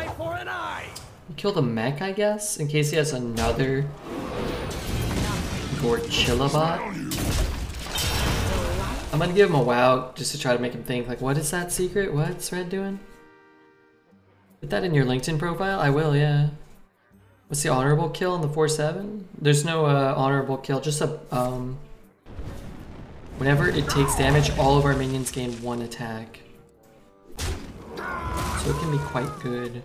Eye for an eye. Kill the mech, I guess, in case he has another Gorchilla bot. I'm gonna give him a wow just to try to make him think, like, what is that secret? What's Red doing? Put that in your LinkedIn profile? I will, yeah. What's the honorable kill on the 4-7? There's no uh, honorable kill, just a, um... Whenever it takes damage, all of our minions gain one attack. So it can be quite good.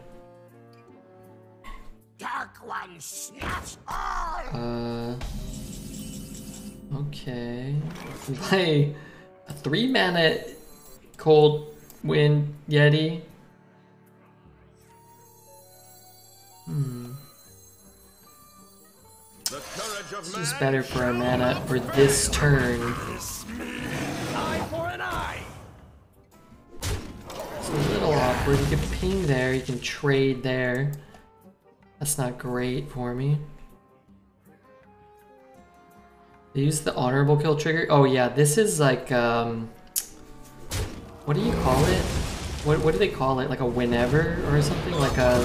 Dark One snatch all! Uh... Okay. Play a 3 mana Cold Wind Yeti. Hmm. The courage of This is better for our mana for this turn. A little awkward. You can ping there, you can trade there. That's not great for me. They use the honorable kill trigger. Oh yeah, this is like um what do you call it? What what do they call it? Like a whenever or something? Like a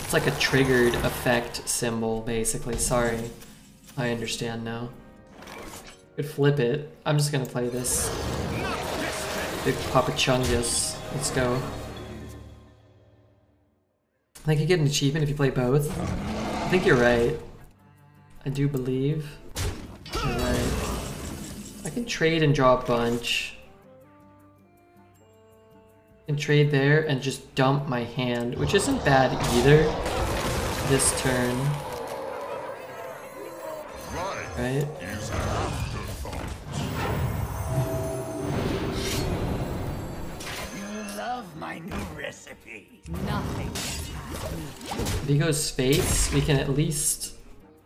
it's like a triggered effect symbol basically. Sorry. I understand now. Could flip it. I'm just gonna play this. Big Papa Chungus. Let's go. I think you get an achievement if you play both. I think you're right. I do believe. Right. I can trade and draw a bunch. I can trade there and just dump my hand, which isn't bad either. This turn. Right? Nothing. If he goes space, we can at least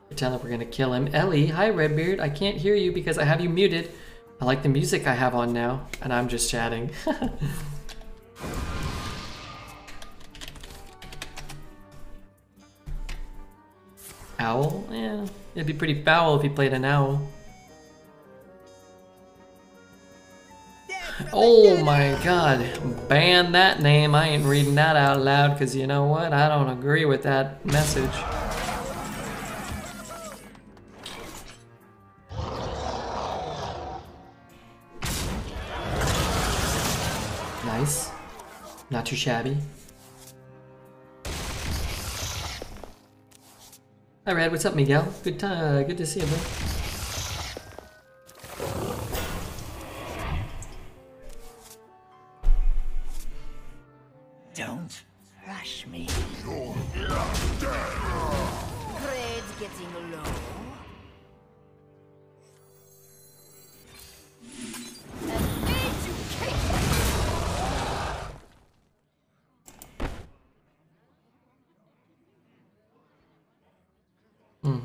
pretend that we're gonna kill him. Ellie, hi Redbeard. I can't hear you because I have you muted. I like the music I have on now, and I'm just chatting. owl? Yeah, it'd be pretty foul if he played an owl. Oh my god, ban that name. I ain't reading that out loud because you know what? I don't agree with that message. Nice. Not too shabby. Hi Red, what's up Miguel? Good time, uh, good to see you, bro. Don't rush me. You're dead. Grade's getting low. Hmm.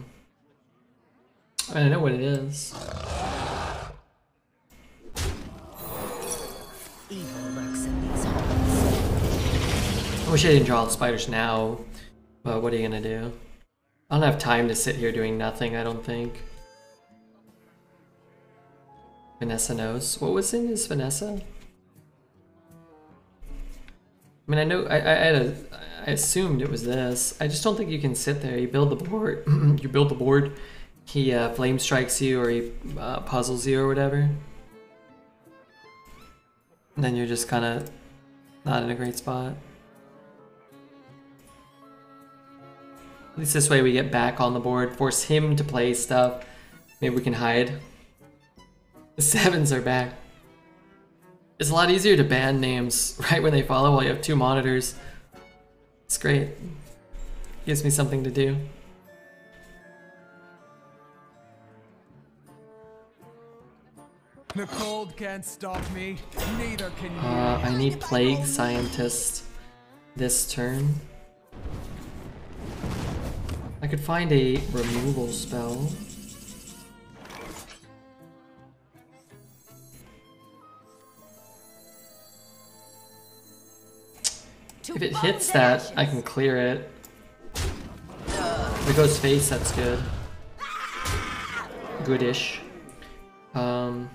I don't know what it is. Wish I didn't draw the spiders now, but what are you gonna do? I don't have time to sit here doing nothing, I don't think. Vanessa knows. What was in his Vanessa? I mean, I know, I, I assumed it was this. I just don't think you can sit there. You build the board, you build the board, he uh, flame strikes you or he uh, puzzles you or whatever. And then you're just kind of not in a great spot. At least this way we get back on the board, force him to play stuff. Maybe we can hide. The sevens are back. It's a lot easier to ban names right when they follow while you have two monitors. It's great. Gives me something to do. The cold can't stop me, neither can you. Uh, I need Plague Scientist this turn. I could find a removal spell. If it hits that, I can clear it. If it goes face, that's good. Goodish. Um,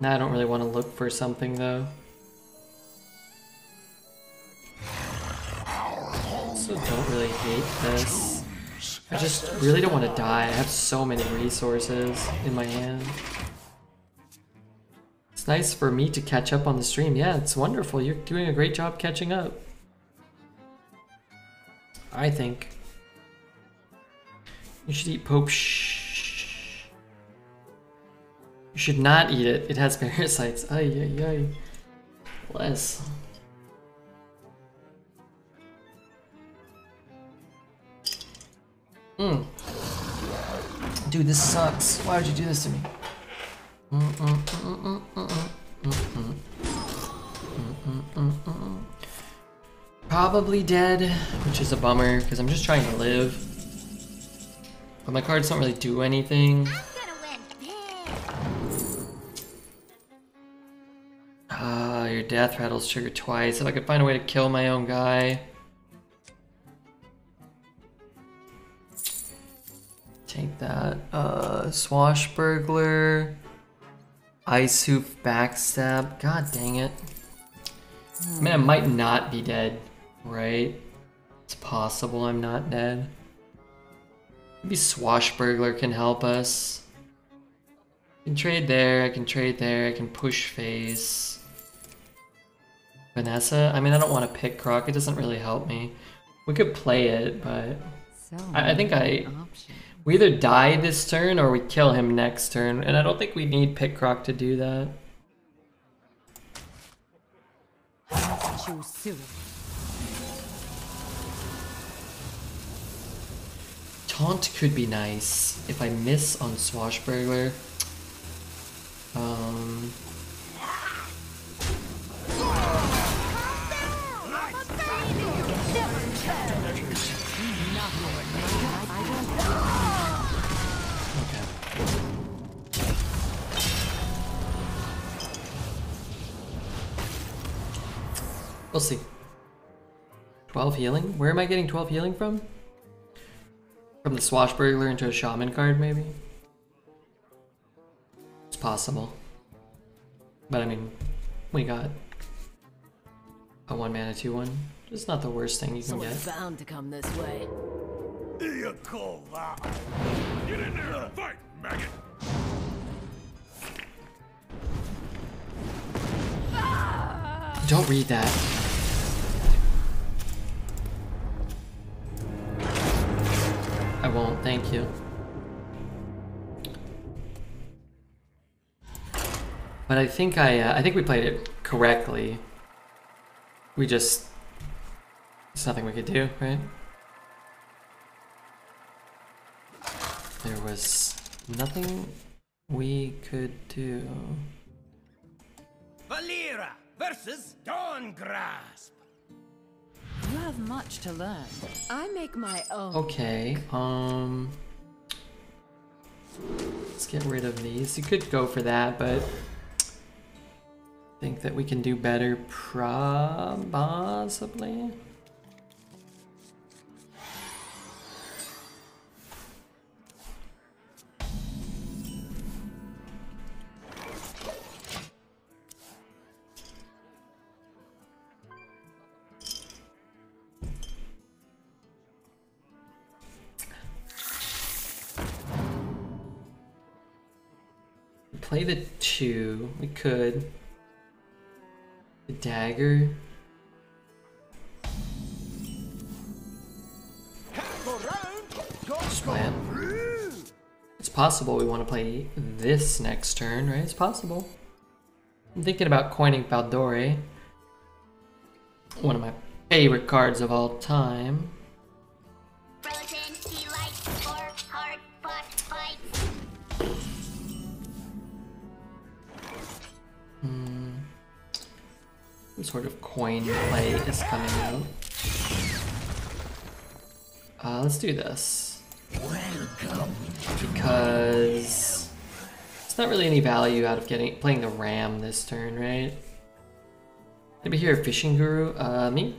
now I don't really want to look for something though. Also don't really this. I just really don't want to die. I have so many resources in my hand. It's nice for me to catch up on the stream. Yeah, it's wonderful. You're doing a great job catching up. I think. You should eat Pope Shh. You should not eat it. It has parasites. Ay, ay, ay. Bless. Mm. Dude, this sucks. Why would you do this to me? Probably dead, which is a bummer because I'm just trying to live. But my cards don't really do anything. Ah, your death rattles trigger twice. If I could find a way to kill my own guy. Take that. Uh, swashbuckler. Icehoof backstab. God dang it. I mean, I might not be dead, right? It's possible I'm not dead. Maybe swashbuckler can help us. I can trade there, I can trade there, I can push face. Vanessa? I mean, I don't want to pick Croc, it doesn't really help me. We could play it, but So I, I think I... options. We either die this turn or we kill him next turn, and I don't think we need Pick Croc to do that. Taunt could be nice if I miss on Swashbuckler. Um, We'll see. 12 healing? Where am I getting 12 healing from? From the Swashbuckler into a Shaman card, maybe? It's possible. But I mean, we got a 1 mana 2 1. It's not the worst thing you can So get. it's bound to come this way. You call that? Get in there and fight, maggot! Don't read that. I won't, thank you. But I think I, uh, I think we played it correctly. We just, there's nothing we could do, right? There was nothing we could do. Valeera versus Dawn Grasp. You have much to learn. I make my own. Okay, um... Let's get rid of these. You could go for that, but I think that we can do better, prob- possibly. Two. We could. The dagger. Plan. It's possible we want to play this next turn, right? It's possible. I'm thinking about coining Baldore. One of my favorite cards of all time. Some sort of coin play is coming out. Uh, let's do this. Because it's not really any value out of getting playing the ram this turn, right? Maybe here, fishing guru. Uh, me.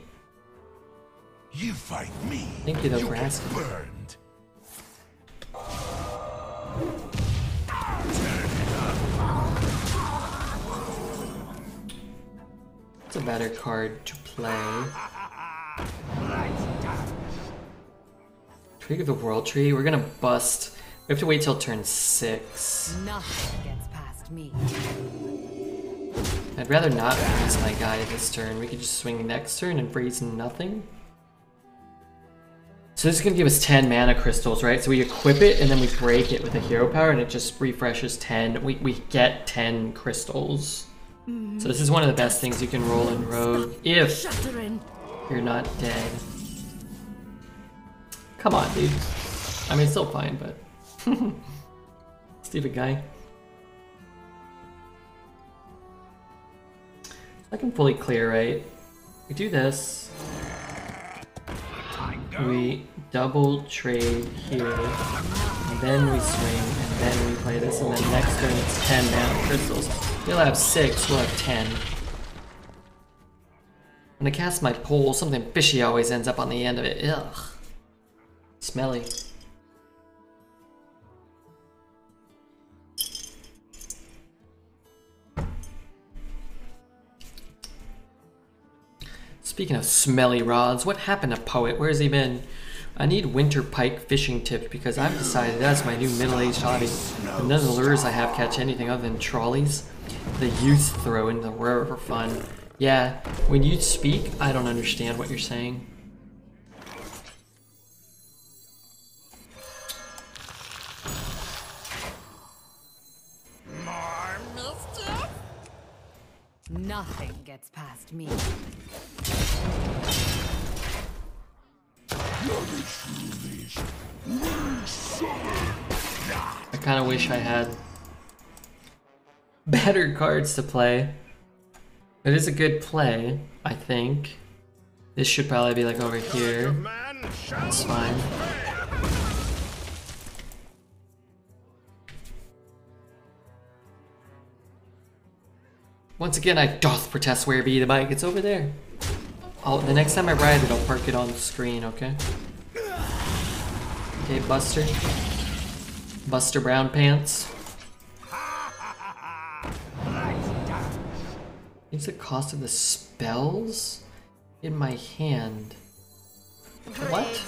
You fight me. Thank you, though, you for asking. It's a better card to play. Twig of the World Tree. We're gonna bust. We have to wait till turn six. Nothing gets past me. I'd rather not freeze my guy this turn. We could just swing next turn and freeze nothing. So this is gonna give us 10 mana crystals, right? So we equip it and then we break it with a hero power and it just refreshes 10. We, we get 10 crystals. So this is one of the best things you can roll in Rogue if you're not dead. Come on, dude. I mean, it's still fine, but... Stupid guy. I can fully clear, right? We do this. We double trade here, and then we swing, and then we play this, and then next turn it's 10 mana crystals. We'll have 6, we'll have 10. When I cast my pole, something fishy always ends up on the end of it. Ugh. Smelly. Speaking of smelly rods, what happened to Poet? Where's he been? I need winter pike fishing tips because I've decided that's my new middle-aged hobby. But none of the lures I have catch anything other than trolleys. The youth throw in the river for fun. Yeah, when you speak, I don't understand what you're saying. Nothing gets past me. I kind of wish I had better cards to play. It is a good play, I think. This should probably be like over here. That's fine. Once again, I doth protest where be the bike. It's over there. Oh, the next time I ride it, I'll park it on the screen, okay? Okay, Buster. Buster Brown Pants. It's the cost of the spells in my hand. What?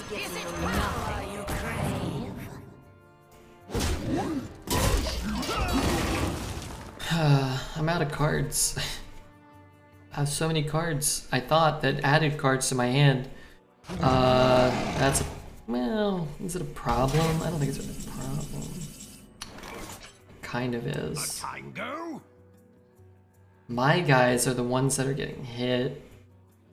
I'm out of cards. I have so many cards. I thought that added cards to my hand. Uh, that's a, well, is it a problem? I don't think it's a problem. Kind of is. Tango? My guys are the ones that are getting hit.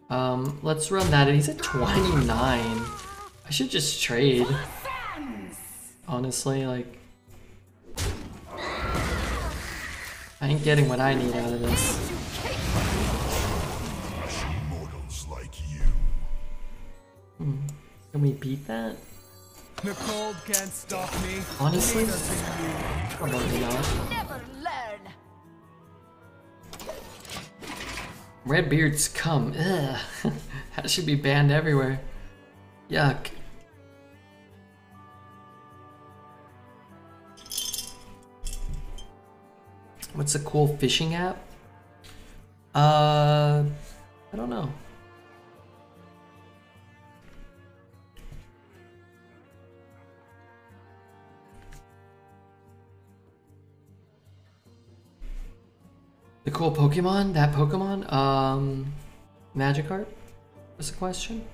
Um, let's run that. And he's at 29. I should just trade. Honestly, like. I ain't getting what I need out of this. Mortals. Can we beat that? Cold can't stop me. Honestly? Neither can you. Probably not. Redbeards come. Ugh. that should be banned everywhere. Yuck. What's a cool fishing app? Uh, I don't know. The cool Pokemon? That Pokemon? Um, Magikarp? Was the question?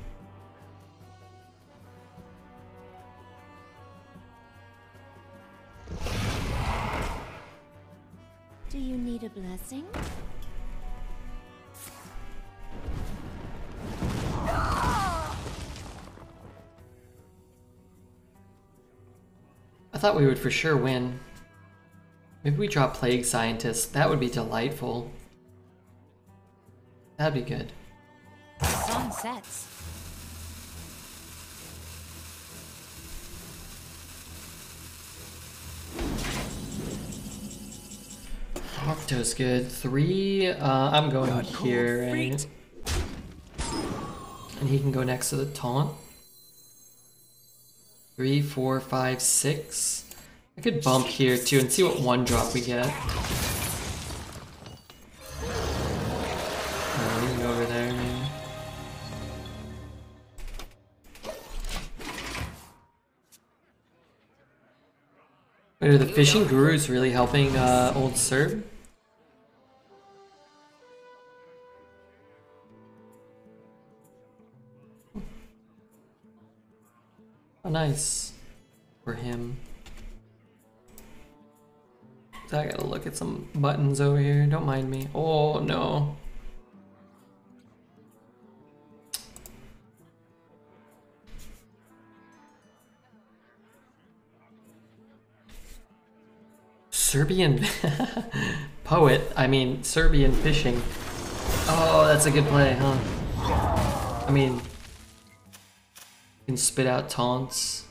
Do you need a blessing? I thought we would for sure win. Maybe we drop Plague Scientist. That would be delightful. That'd be good. Sun sets. Octo's good. Three, uh, I'm going here, and, and he can go next to the taunt. Three, four, five, six. I could bump here too and see what one drop we get. Go over there, maybe. Wait, are the fishing gurus really helping uh, old Serb? Oh, nice. For him. I gotta look at some buttons over here. Don't mind me. Oh, no. Serbian poet. I mean, Serbian fishing. Oh, that's a good play, huh? I mean, you can spit out taunts.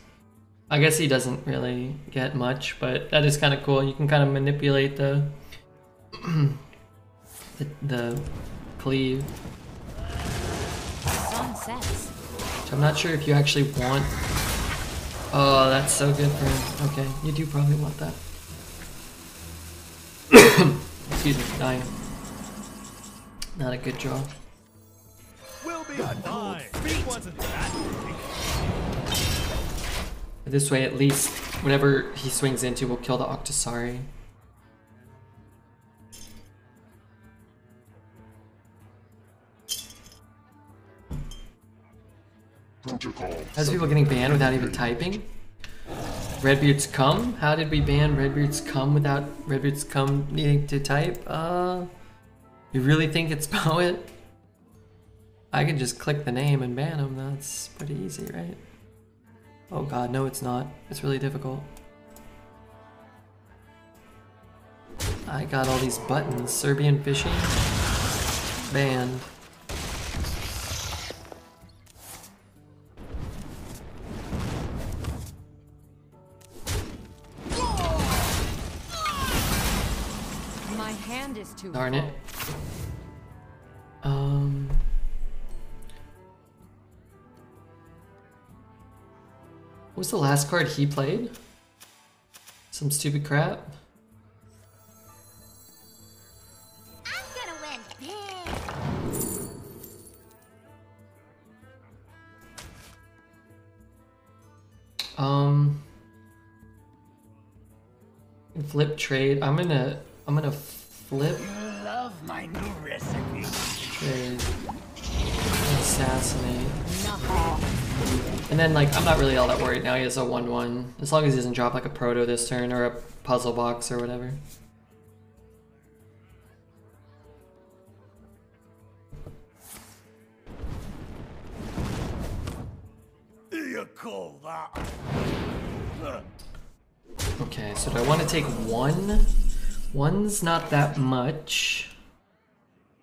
I guess he doesn't really get much, but that is kind of cool. You can kind of manipulate the the, the cleave. Sunsets. Which I'm not sure if you actually want. Oh, that's so good for him. Okay, you do probably want that. Excuse me, dying. Not a good draw. We'll be fine. This way, at least, whatever he swings into will kill the Octosari. How's people getting banned without even typing? Redbeards come? How did we ban Redbeards come without Redbeards come needing to type? Uh, you really think it's Poet? I can just click the name and ban him. That's pretty easy, right? Oh god, no it's not. It's really difficult. I got all these buttons. Serbian fishing. Banned. My hand is too Darn it. Was the last card he played? Some stupid crap? I'm gonna win big. Um. Flip trade. I'm gonna. I'm gonna flip You love my new recipe. trade. Assassinate. And then, like, I'm not really all that worried now. He has a 1 1. As long as he doesn't drop, like, a proto this turn or a puzzle box or whatever. You call that? Okay, so do I want to take one? One's not that much.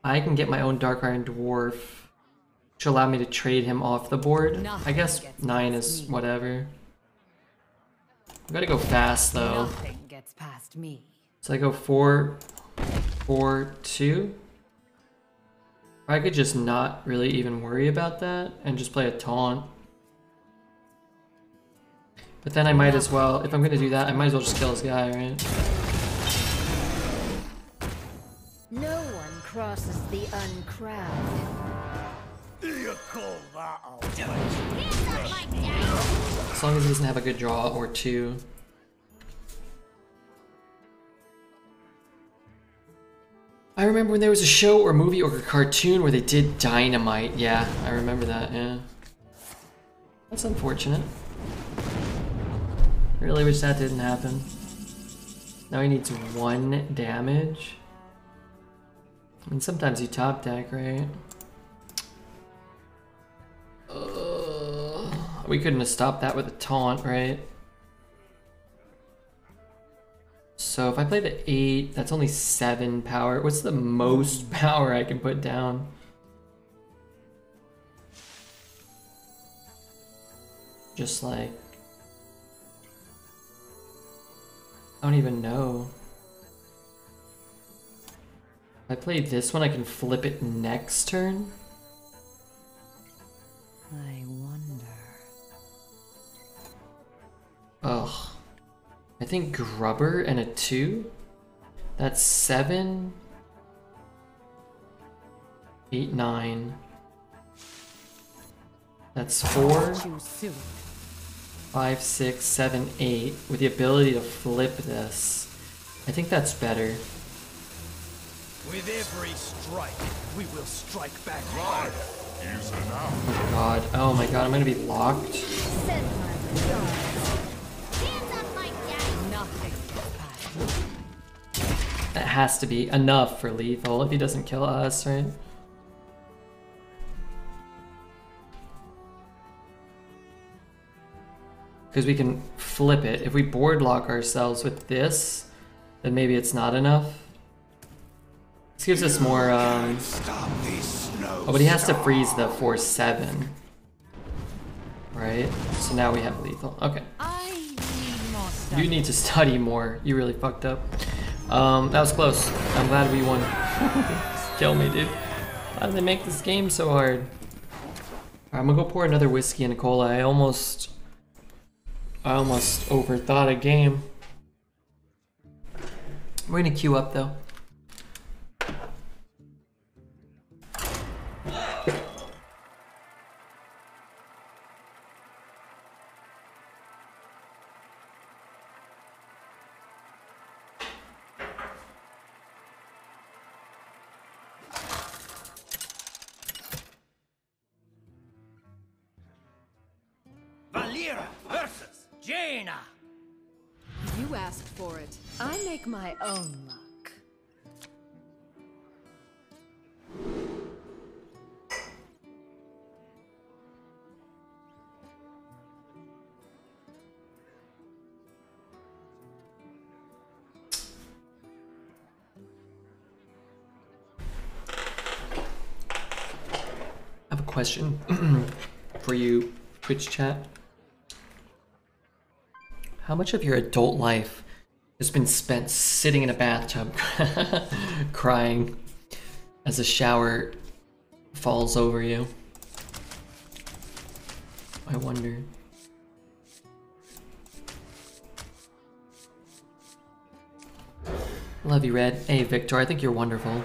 I can get my own Dark Iron Dwarf, which allow me to trade him off the board. I guess nine is whatever. I gotta go fast though. Nothing gets past me. So I go four, four, two. Or I could just not really even worry about that and just play a taunt. But then I might as well, if I'm gonna do that, I might as well just kill this guy, right? No one crosses the uncrowned. As long as he doesn't have a good draw or two. I remember when there was a show or movie or a cartoon where they did dynamite. Yeah, I remember that, yeah. That's unfortunate. Really wish that didn't happen. Now he needs one damage. Mean, sometimes you top deck, right? We couldn't have stopped that with a taunt, right? So if I play the 8, that's only 7 power. What's the most power I can put down? Just like... I don't even know. If I play this one, I can flip it next turn? Think Grubber and a 2? That's 7. 8, 9. That's 4, Too soon. 5, 6, 7, 8. With the ability to flip this. I think that's better. With every strike, we will strike back Life is enough. Oh god. Oh my god, I'm gonna be locked. Has to be enough for lethal if he doesn't kill us, right? Because we can flip it. If we board lock ourselves with this, then maybe it's not enough. This gives us more, um... Stop these snow. Oh, but he has to freeze the 4-7. Right? So now we have lethal. Okay. I need more. You need to study more. You really fucked up. Um, that was close. I'm glad we won. Kill me, dude. Why do they make this game so hard? Alright, I'm gonna go pour another whiskey and a cola. I almost, I almost overthought a game. We're gonna queue up though. Question for you, Twitch chat. How much of your adult life has been spent sitting in a bathtub crying as a shower falls over you? I wonder. Love you, Red. Hey, Victor, I think you're wonderful.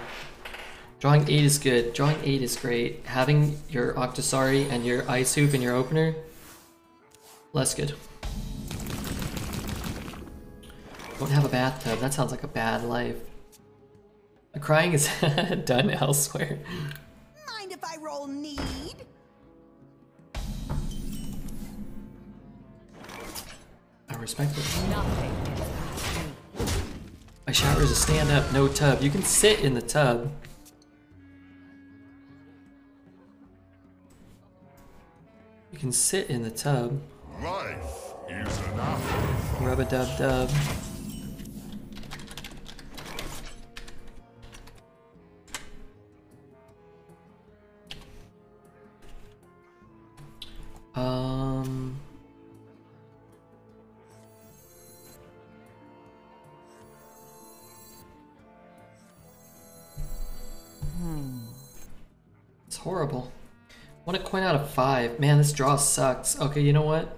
Drawing 8 is good. Drawing 8 is great. Having your Octosari and your Icehoof in your opener, less good. Don't have a bathtub. That sounds like a bad life. A crying is done elsewhere. Mind if I roll need? I respect it. Nothing gets past me. My shower is a stand up, no tub. You can sit in the tub. You can sit in the tub. Life is enough. Rub a dub dub. Five. Man, this draw sucks. Okay, you know what?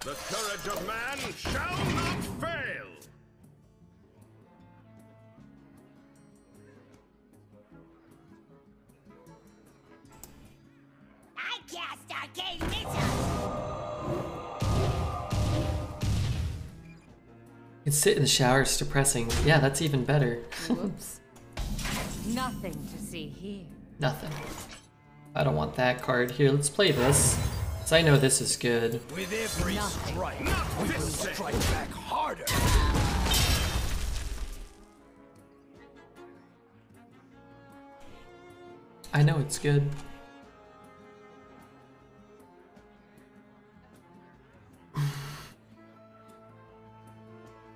The courage of man shall not fail. I cast arcane missile. You can sit in the shower, it's depressing. Yeah, that's even better. Whoops. Nothing to see here. Nothing. I don't want that card. Here, let's play this. Cause I know this is good. With every Nothing. strike, we will strike back harder. I know it's good.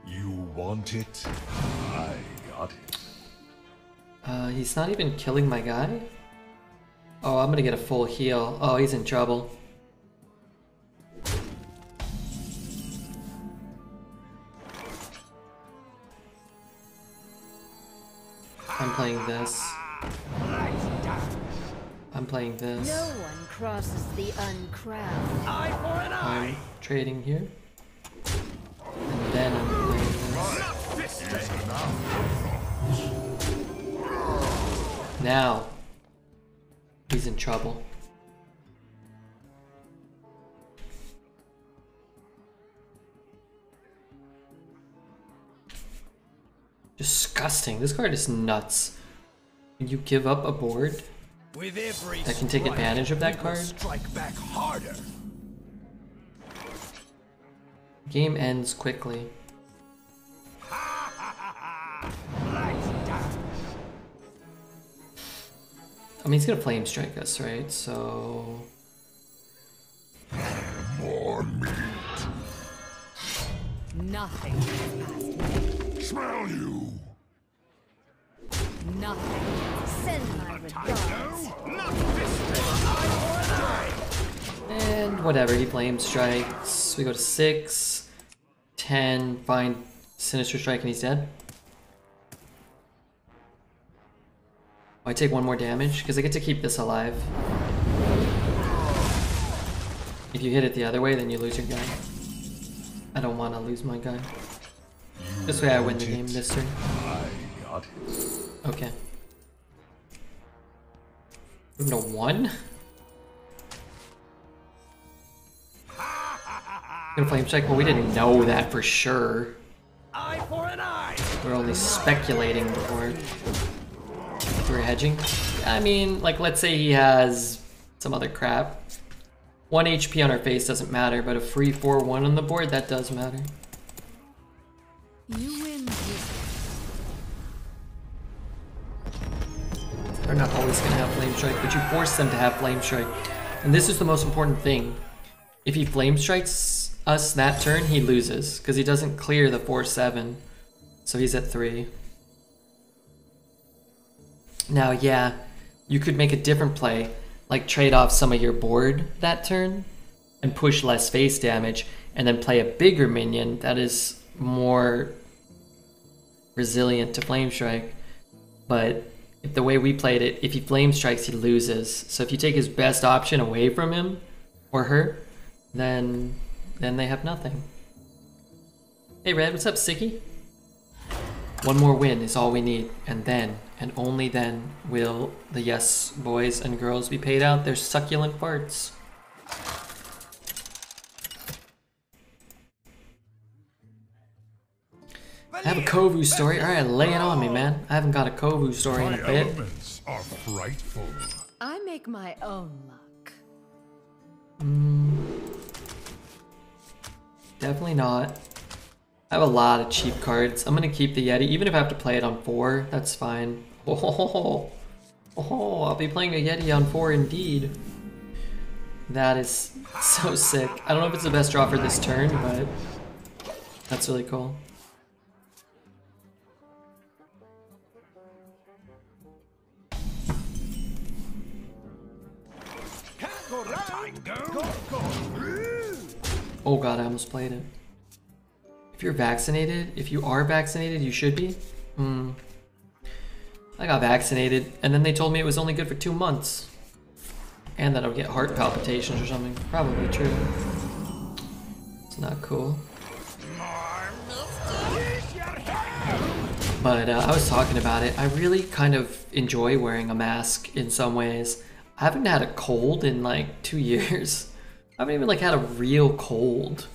You want it? I got it. Uh, he's not even killing my guy? Oh, I'm gonna get a full heal. Oh, he's in trouble. I'm playing this. I'm playing this. No one crosses the uncrowned. Eye for an eye. I'm trading here. And then I'm playing this. Now, he's in trouble. Disgusting. This card is nuts. Can you give up a board? With every That can take advantage of that card? Strike back harder. Game ends quickly. I mean, he's gonna flame strike us, right? So More meat. Nothing gets past me. Smell you. Nothing. Send my regards. and whatever, he flame strikes. We go to six, ten, find sinister strike, and he's dead. I take one more damage because I get to keep this alive. If you hit it the other way, then you lose your guy. I don't want to lose my guy. This way I win the game this turn. I got it. Okay. Moving to one? Gonna flame strike? Well, we didn't know that for sure. Eye for an eye. We are only speculating before. We are hedging. I mean, like, let's say he has some other crap. One HP on our face doesn't matter, but a free 4-1 on the board, that does matter. You win. They're not always going to have Flame Strike, but you force them to have Flame Strike. And this is the most important thing. If he Flame Strikes us that turn, he loses, because he doesn't clear the 4-7. So he's at 3. Now, yeah, you could make a different play, like trade off some of your board that turn, and push less face damage, and then play a bigger minion that is more resilient to Flame Strike. But if the way we played it, if he flame strikes, he loses. So if you take his best option away from him or her, then then they have nothing. Hey Red, what's up, Sicky? One more win is all we need, and then, and only then, will the yes boys and girls be paid out their succulent farts. I have a Kovu story. Alright, lay it on me, man. I haven't got a Kovu story in a bit. elements are frightful. I make my own luck. Hmm. Definitely not. I have a lot of cheap cards. I'm gonna keep the Yeti, even if I have to play it on four, that's fine. Oh, oh, I'll be playing a Yeti on four indeed. That is so sick. I don't know if it's the best draw for this turn, but that's really cool. Oh god, I almost played it. If you're vaccinated, if you are vaccinated, you should be. Hmm. I got vaccinated, and then they told me it was only good for two months. And that I would get heart palpitations or something. Probably true. It's not cool. But uh, I was talking about it. I really kind of enjoy wearing a mask in some ways. I haven't had a cold in like two years. I haven't even like had a real cold,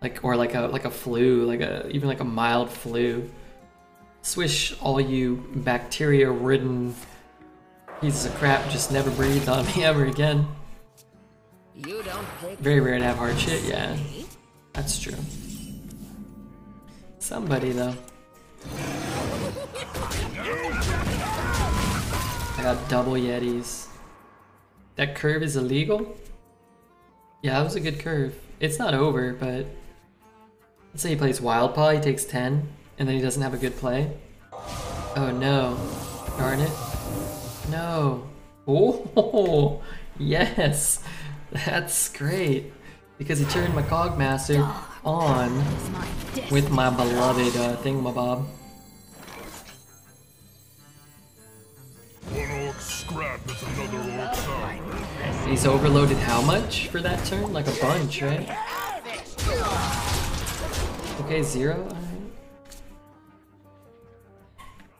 like or like a like a flu, like a even like a mild flu. Swish all you bacteria-ridden pieces of crap just never breathe on me ever again. You don't pick Very rare to have hard shit, yeah. That's true. Somebody though. I got double Yetis. That curve is illegal? Yeah, that was a good curve. It's not over, but... Let's say he plays Wildpaw, he takes 10, and then he doesn't have a good play. Oh no. Darn it. No. Oh, yes. That's great. Because he turned my Cogmaster on with my beloved uh, thingamabob. One orc scrap is another orc sound. He's overloaded how much for that turn? Like a bunch, right? Okay, zero.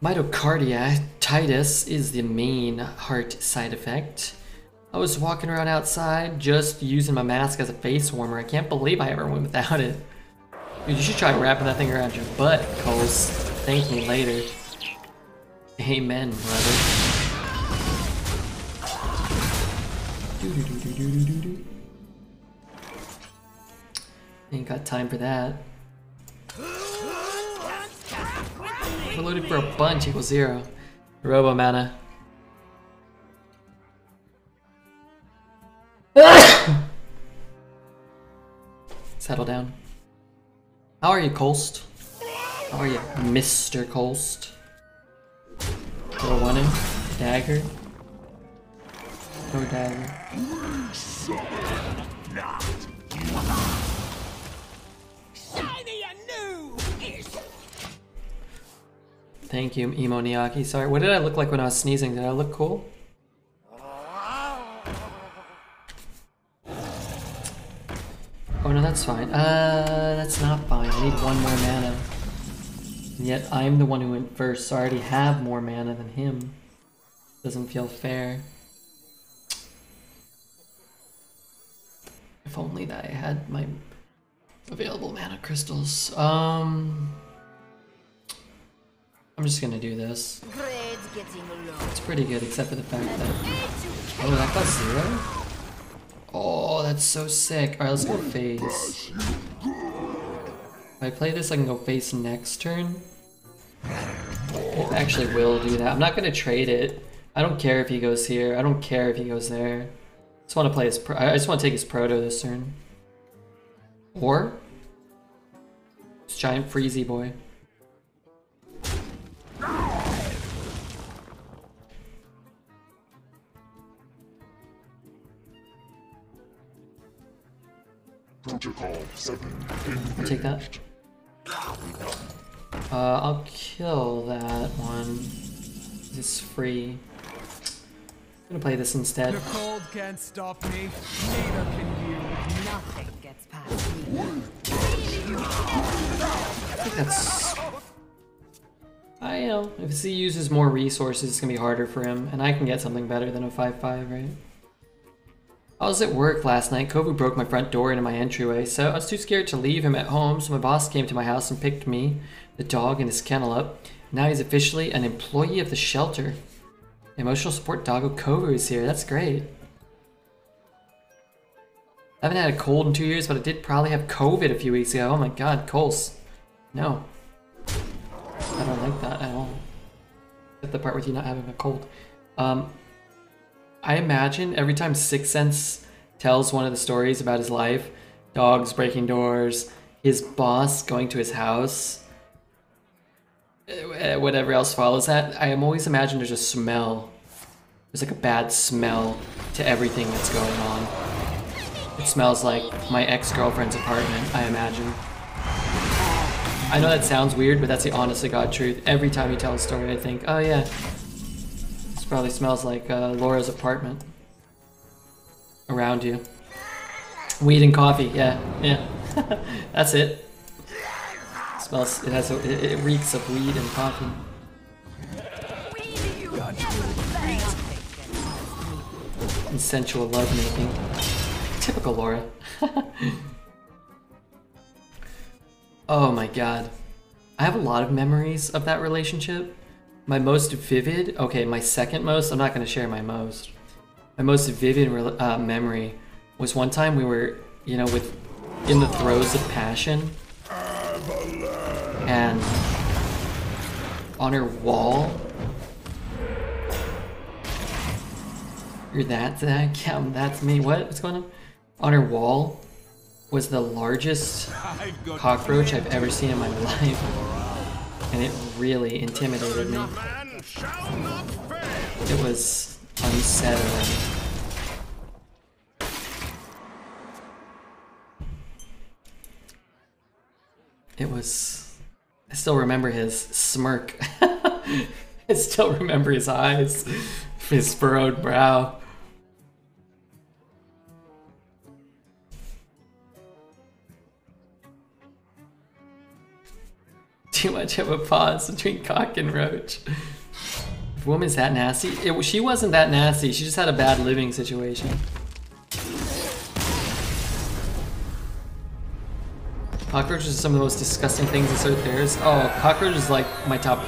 Myocarditis is the main heart side effect. I was walking around outside just using my mask as a face warmer. I can't believe I ever went without it. Dude, you should try wrapping that thing around your butt, Coles. Thank me later. Amen, brother. Ain't got time for that. Overloaded for a bunch equals zero. Robo mana. Settle down. How are you, Colst? How are you, Mr. Colst? Throw one in. Dagger. Throw dagger. Thank you, Emo Niaki. Sorry, what did I look like when I was sneezing? Did I look cool? Oh no, that's fine. Uh, that's not fine. I need one more mana. And yet I'm the one who went first, so I already have more mana than him. Doesn't feel fair. If only that I had my available mana crystals. Um, I'm just gonna do this. Grade's getting low. It's pretty good, except for the fact that. Oh, that got zero? Oh, that's so sick. Alright, let's go face. If I play this, I can go face next turn. I actually will do that. I'm not gonna trade it. I don't care if he goes here. I don't care if he goes there. I just want to play his. Pro I just want to take his proto this turn. Or this giant freezy boy. Protocol 7 I'll take that. Uh, I'll kill that one. It's free. I'm gonna play this instead. The cold can't stop me. Neither can you. Nothing gets past me. I think that's. I you know if he uses more resources, it's gonna be harder for him, and I can get something better than a 5-5, right? I was at work last night. Kovu broke my front door into my entryway, so I was too scared to leave him at home. So my boss came to my house and picked me, the dog, and his kennel up. Now he's officially an employee of the shelter. Emotional support doggo Kovu is here. That's great. I haven't had a cold in two years, but I did probably have COVID a few weeks ago. Oh my god, Coles. No. I don't like that at all. At the part with you not having a cold. Um, I imagine every time Sixth Sense tells one of the stories about his life, dogs breaking doors, his boss going to his house, eh, whatever else follows that, I am always imagine there's a smell. There's like a bad smell to everything that's going on. It smells like my ex-girlfriend's apartment, I imagine. I know that sounds weird, but that's the honest to God truth. Every time you tell a story, I think, oh yeah, probably smells like uh, Laura's apartment. around you. Weed and coffee, yeah, yeah. That's it. smells. It has. A, it, it reeks of weed and coffee. Consensual lovemaking. Typical Laura. oh my god. I have a lot of memories of that relationship. My most vivid, okay, my second most, I'm not going to share my most. My most vivid uh, memory was one time we were, you know, with in the throes of passion. And on her wall, You're that Zach? Yeah, that's me. What? What's going on? On her wall was the largest cockroach I've ever seen in my life. And it really intimidated me. It was unsettling. It was... I still remember his smirk. I still remember his eyes, his furrowed brow. Too much of a pause between cock and roach. Woman's that nasty, it, she wasn't that nasty. She just had a bad living situation. Cockroaches are some of the most disgusting things this earth there is. Oh, cockroach is like my top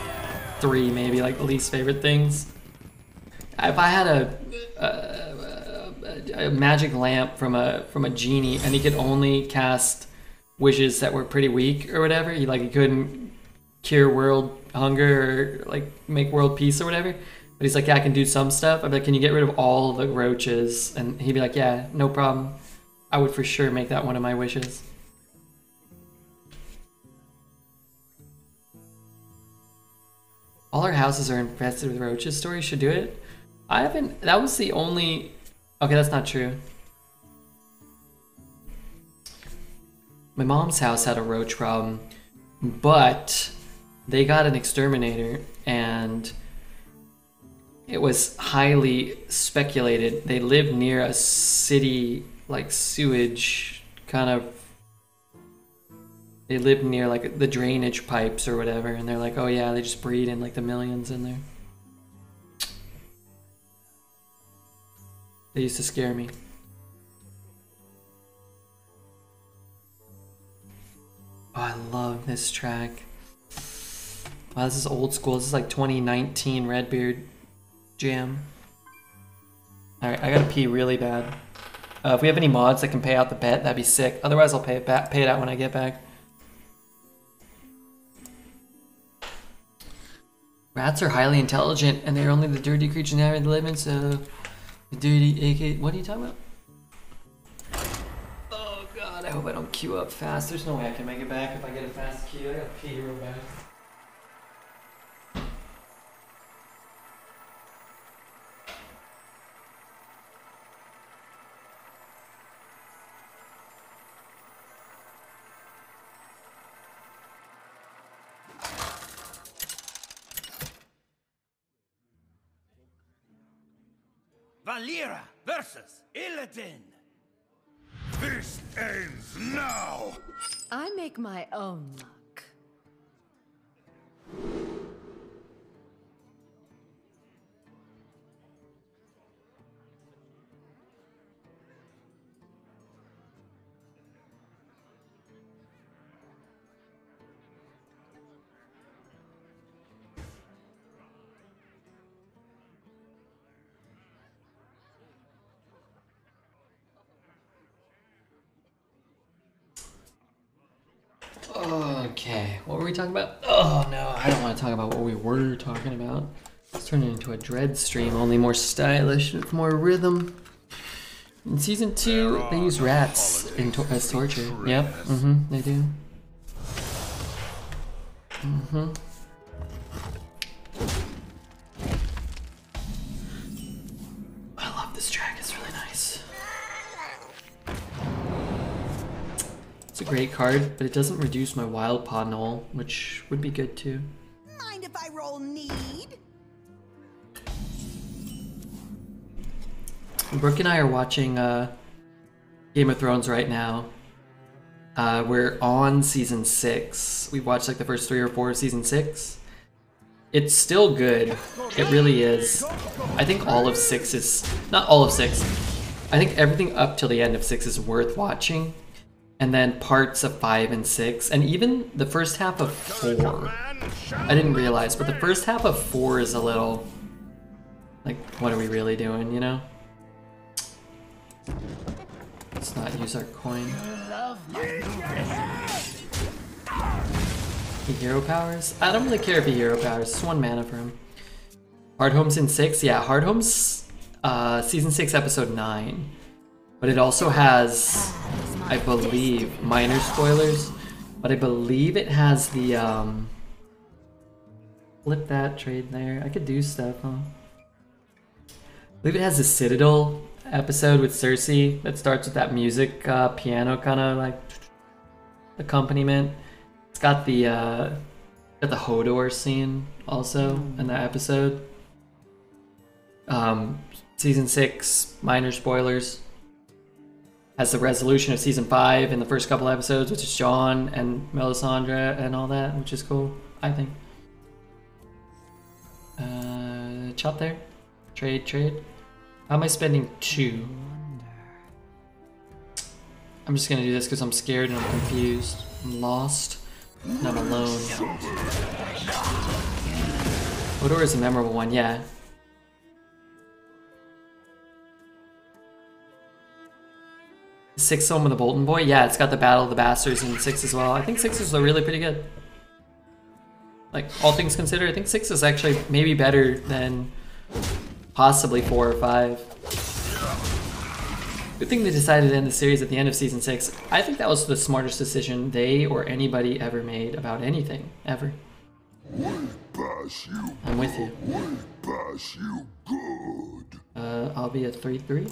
three, maybe like the least favorite things. If I had a, a, a, a magic lamp from a from a genie and he could only cast wishes that were pretty weak or whatever, he like he couldn't cure world hunger or like make world peace or whatever. But he's like, yeah, I can do some stuff. Be like, can you get rid of all the roaches? And he'd be like, yeah, no problem. I would for sure make that one of my wishes. All our houses are infested with roaches. Story should do it. I haven't. That was the only. Okay, that's not true. My mom's house had a roach problem, but they got an exterminator and it was highly speculated. They lived near a city like sewage kind of they lived near like the drainage pipes or whatever and they're like, "Oh yeah, they just breed in like the millions in there." They used to scare me. Oh, I love this track. Wow, this is old school. This is like 2019 Redbeard jam. Alright, I gotta pee really bad. Uh, if we have any mods that can pay out the bet, that'd be sick. Otherwise, I'll pay it back, pay it out when I get back. Rats are highly intelligent, and they're only the dirty creatures never live in. So, the dirty AK. What are you talking about? Oh god, I hope I don't queue up fast. There's no way I can make it back if I get a fast queue. I gotta pee real bad. Valeera versus Illidan. This ends now! I make my own luck. Talking about? Oh no, I don't want to talk about what we were talking about. It's turning into a dread stream, only more stylish with more rhythm. In season two, they use rats in to as torture. Yep, mm-hmm, they do. Mm-hmm. Great card, but it doesn't reduce my Wildpaw Gnoll, which would be good too. Mind if I roll need? Brooke and I are watching uh, Game of Thrones right now. Uh, we're on season six. We've watched like the first three or four of season six. It's still good. It really is. I think all of six is not all of six. I think everything up till the end of six is worth watching, and then parts of five and six, and even the first half of four. I didn't realize, but the first half of four is a little like, what are we really doing? You know? Let's not use our coin. He hero powers? I don't really care if he hero powers. It's one mana for him. Hardhome's in six? Yeah, Hardhome's uh, season six, episode nine. But it also has, I believe, minor spoilers. But I believe it has the, um... Flip that trade there. I could do stuff, huh? I believe it has the Citadel episode with Cersei that starts with that music uh, piano kind of like accompaniment. It's got the uh, got the Hodor scene also in that episode. Um, season six minor spoilers has the resolution of season five in the first couple episodes, which is Jon and Melisandre and all that, which is cool. I think. Uh, chop there. Trade, trade. How am I spending two? I'm just gonna do this because I'm scared and I'm confused. I'm lost. And I'm alone. Hodor is a memorable one, yeah. Six home with the Bolton Boy? Yeah, it's got the Battle of the Bastards in six as well. I think six is really pretty good. Like, all things considered, I think six is actually maybe better than possibly four or five. Good thing they decided to end the series at the end of season six. I think that was the smartest decision they or anybody ever made about anything, ever. I'm with you. Uh, I'll be a 3-3.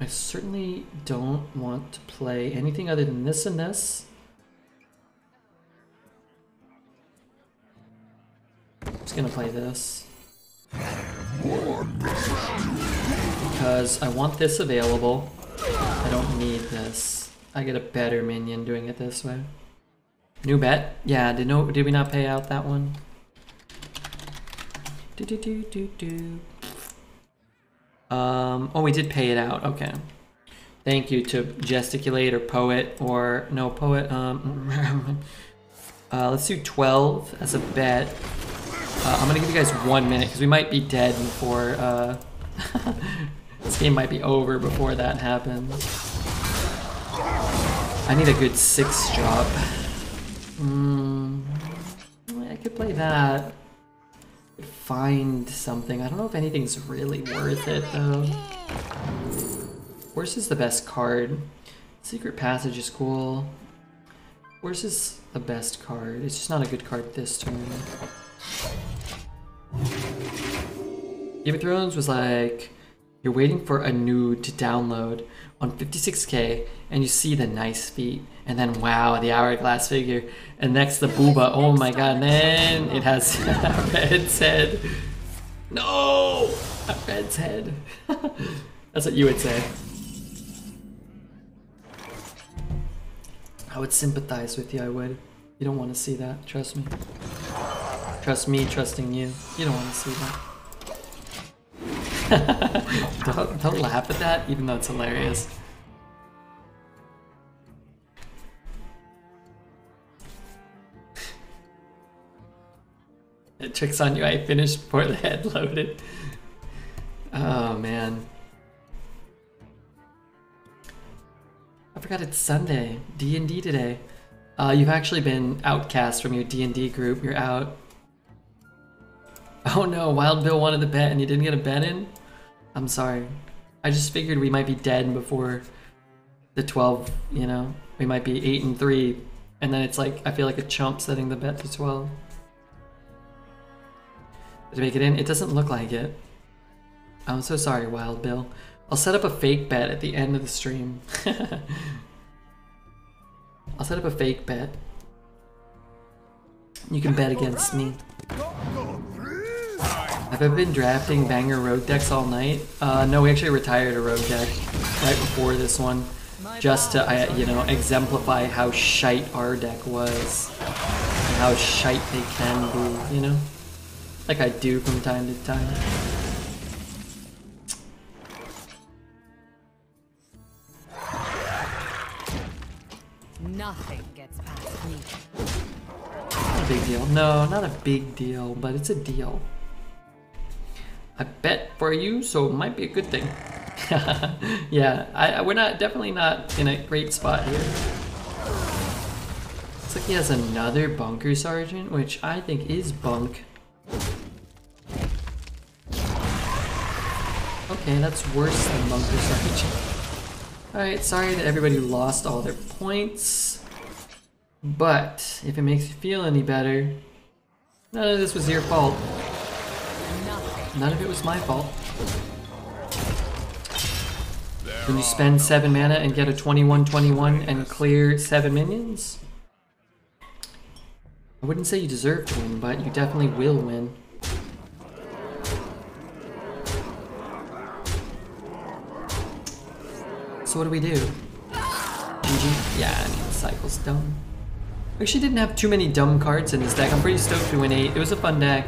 I certainly don't want to play anything other than this and this. I'm just gonna play this. Because I want this available. I don't need this. I get a better minion doing it this way. New bet? Yeah, did no did we not pay out that one? Do do do do do. Um oh we did pay it out, okay. Thank you to gesticulate or poet or no poet um uh, let's do 12 as a bet uh, I'm gonna give you guys one minute because we might be dead before uh, this game might be over before that happens. I need a good six drop. Mm, I could play that. Find something. I don't know if anything's really worth it though. Worst is the best card. Secret Passage is cool. Worst is the best card. It's just not a good card this turn. Game of Thrones was like you're waiting for a nude to download on 56k and you see the nice feet and then wow the hourglass figure and next the booba. Oh my god then it has a red's head. No! A red's head. That's what you would say. I would sympathize with you I would. You don't want to see that trust me. Trust me, trusting you. You don't want to see that. don't, don't laugh at that, even though it's hilarious. Tricks on you. I finished before the head loaded. Oh man. I forgot it's Sunday. D&D today. Uh, you've actually been outcast from your D&D group. You're out. Oh no, Wild Bill wanted the bet and you didn't get a bet in? I'm sorry. I just figured we might be dead before the 12, you know? We might be 8 and 3, and then it's like, I feel like a chump setting the bet to 12. To make it in? It doesn't look like it. I'm so sorry, Wild Bill. I'll set up a fake bet at the end of the stream. I'll set up a fake bet. You can bet against me. Have I been drafting banger rogue decks all night? Uh, no, we actually retired a rogue deck right before this one, just to you know exemplify how shite our deck was and how shite they can be. You know, like I do from time to time. Nothing gets past me. Not a big deal. No, not a big deal, but it's a deal. I bet for you, so it might be a good thing. yeah, I, I- we're not definitely not in a great spot here. Looks like he has another bunker sergeant, which I think is bunk. Okay, that's worse than bunker sergeant. Alright, sorry that everybody lost all their points. But if it makes you feel any better, none of this was your fault. None of it was my fault. When you spend 7 mana and get a 21-21 and clear 7 minions? I wouldn't say you deserve to win, but you definitely will win. So what do we do? GG? Yeah, I mean, the cycle's done. Actually didn't have too many dumb cards in this deck. I'm pretty stoked we win 8. It was a fun deck.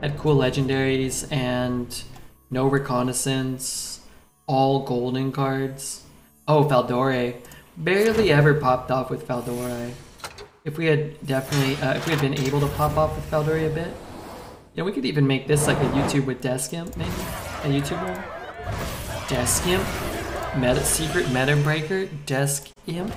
Had cool legendaries and no reconnaissance. All golden cards. Oh, Faldore. Barely ever popped off with Faldore. If we had definitely, uh, if we had been able to pop off with Faldore a bit. Yeah, we could even make this like a YouTube with Desk Imp, maybe? A YouTube one? Desk Imp? Meta, secret meta breaker? Desk Imp?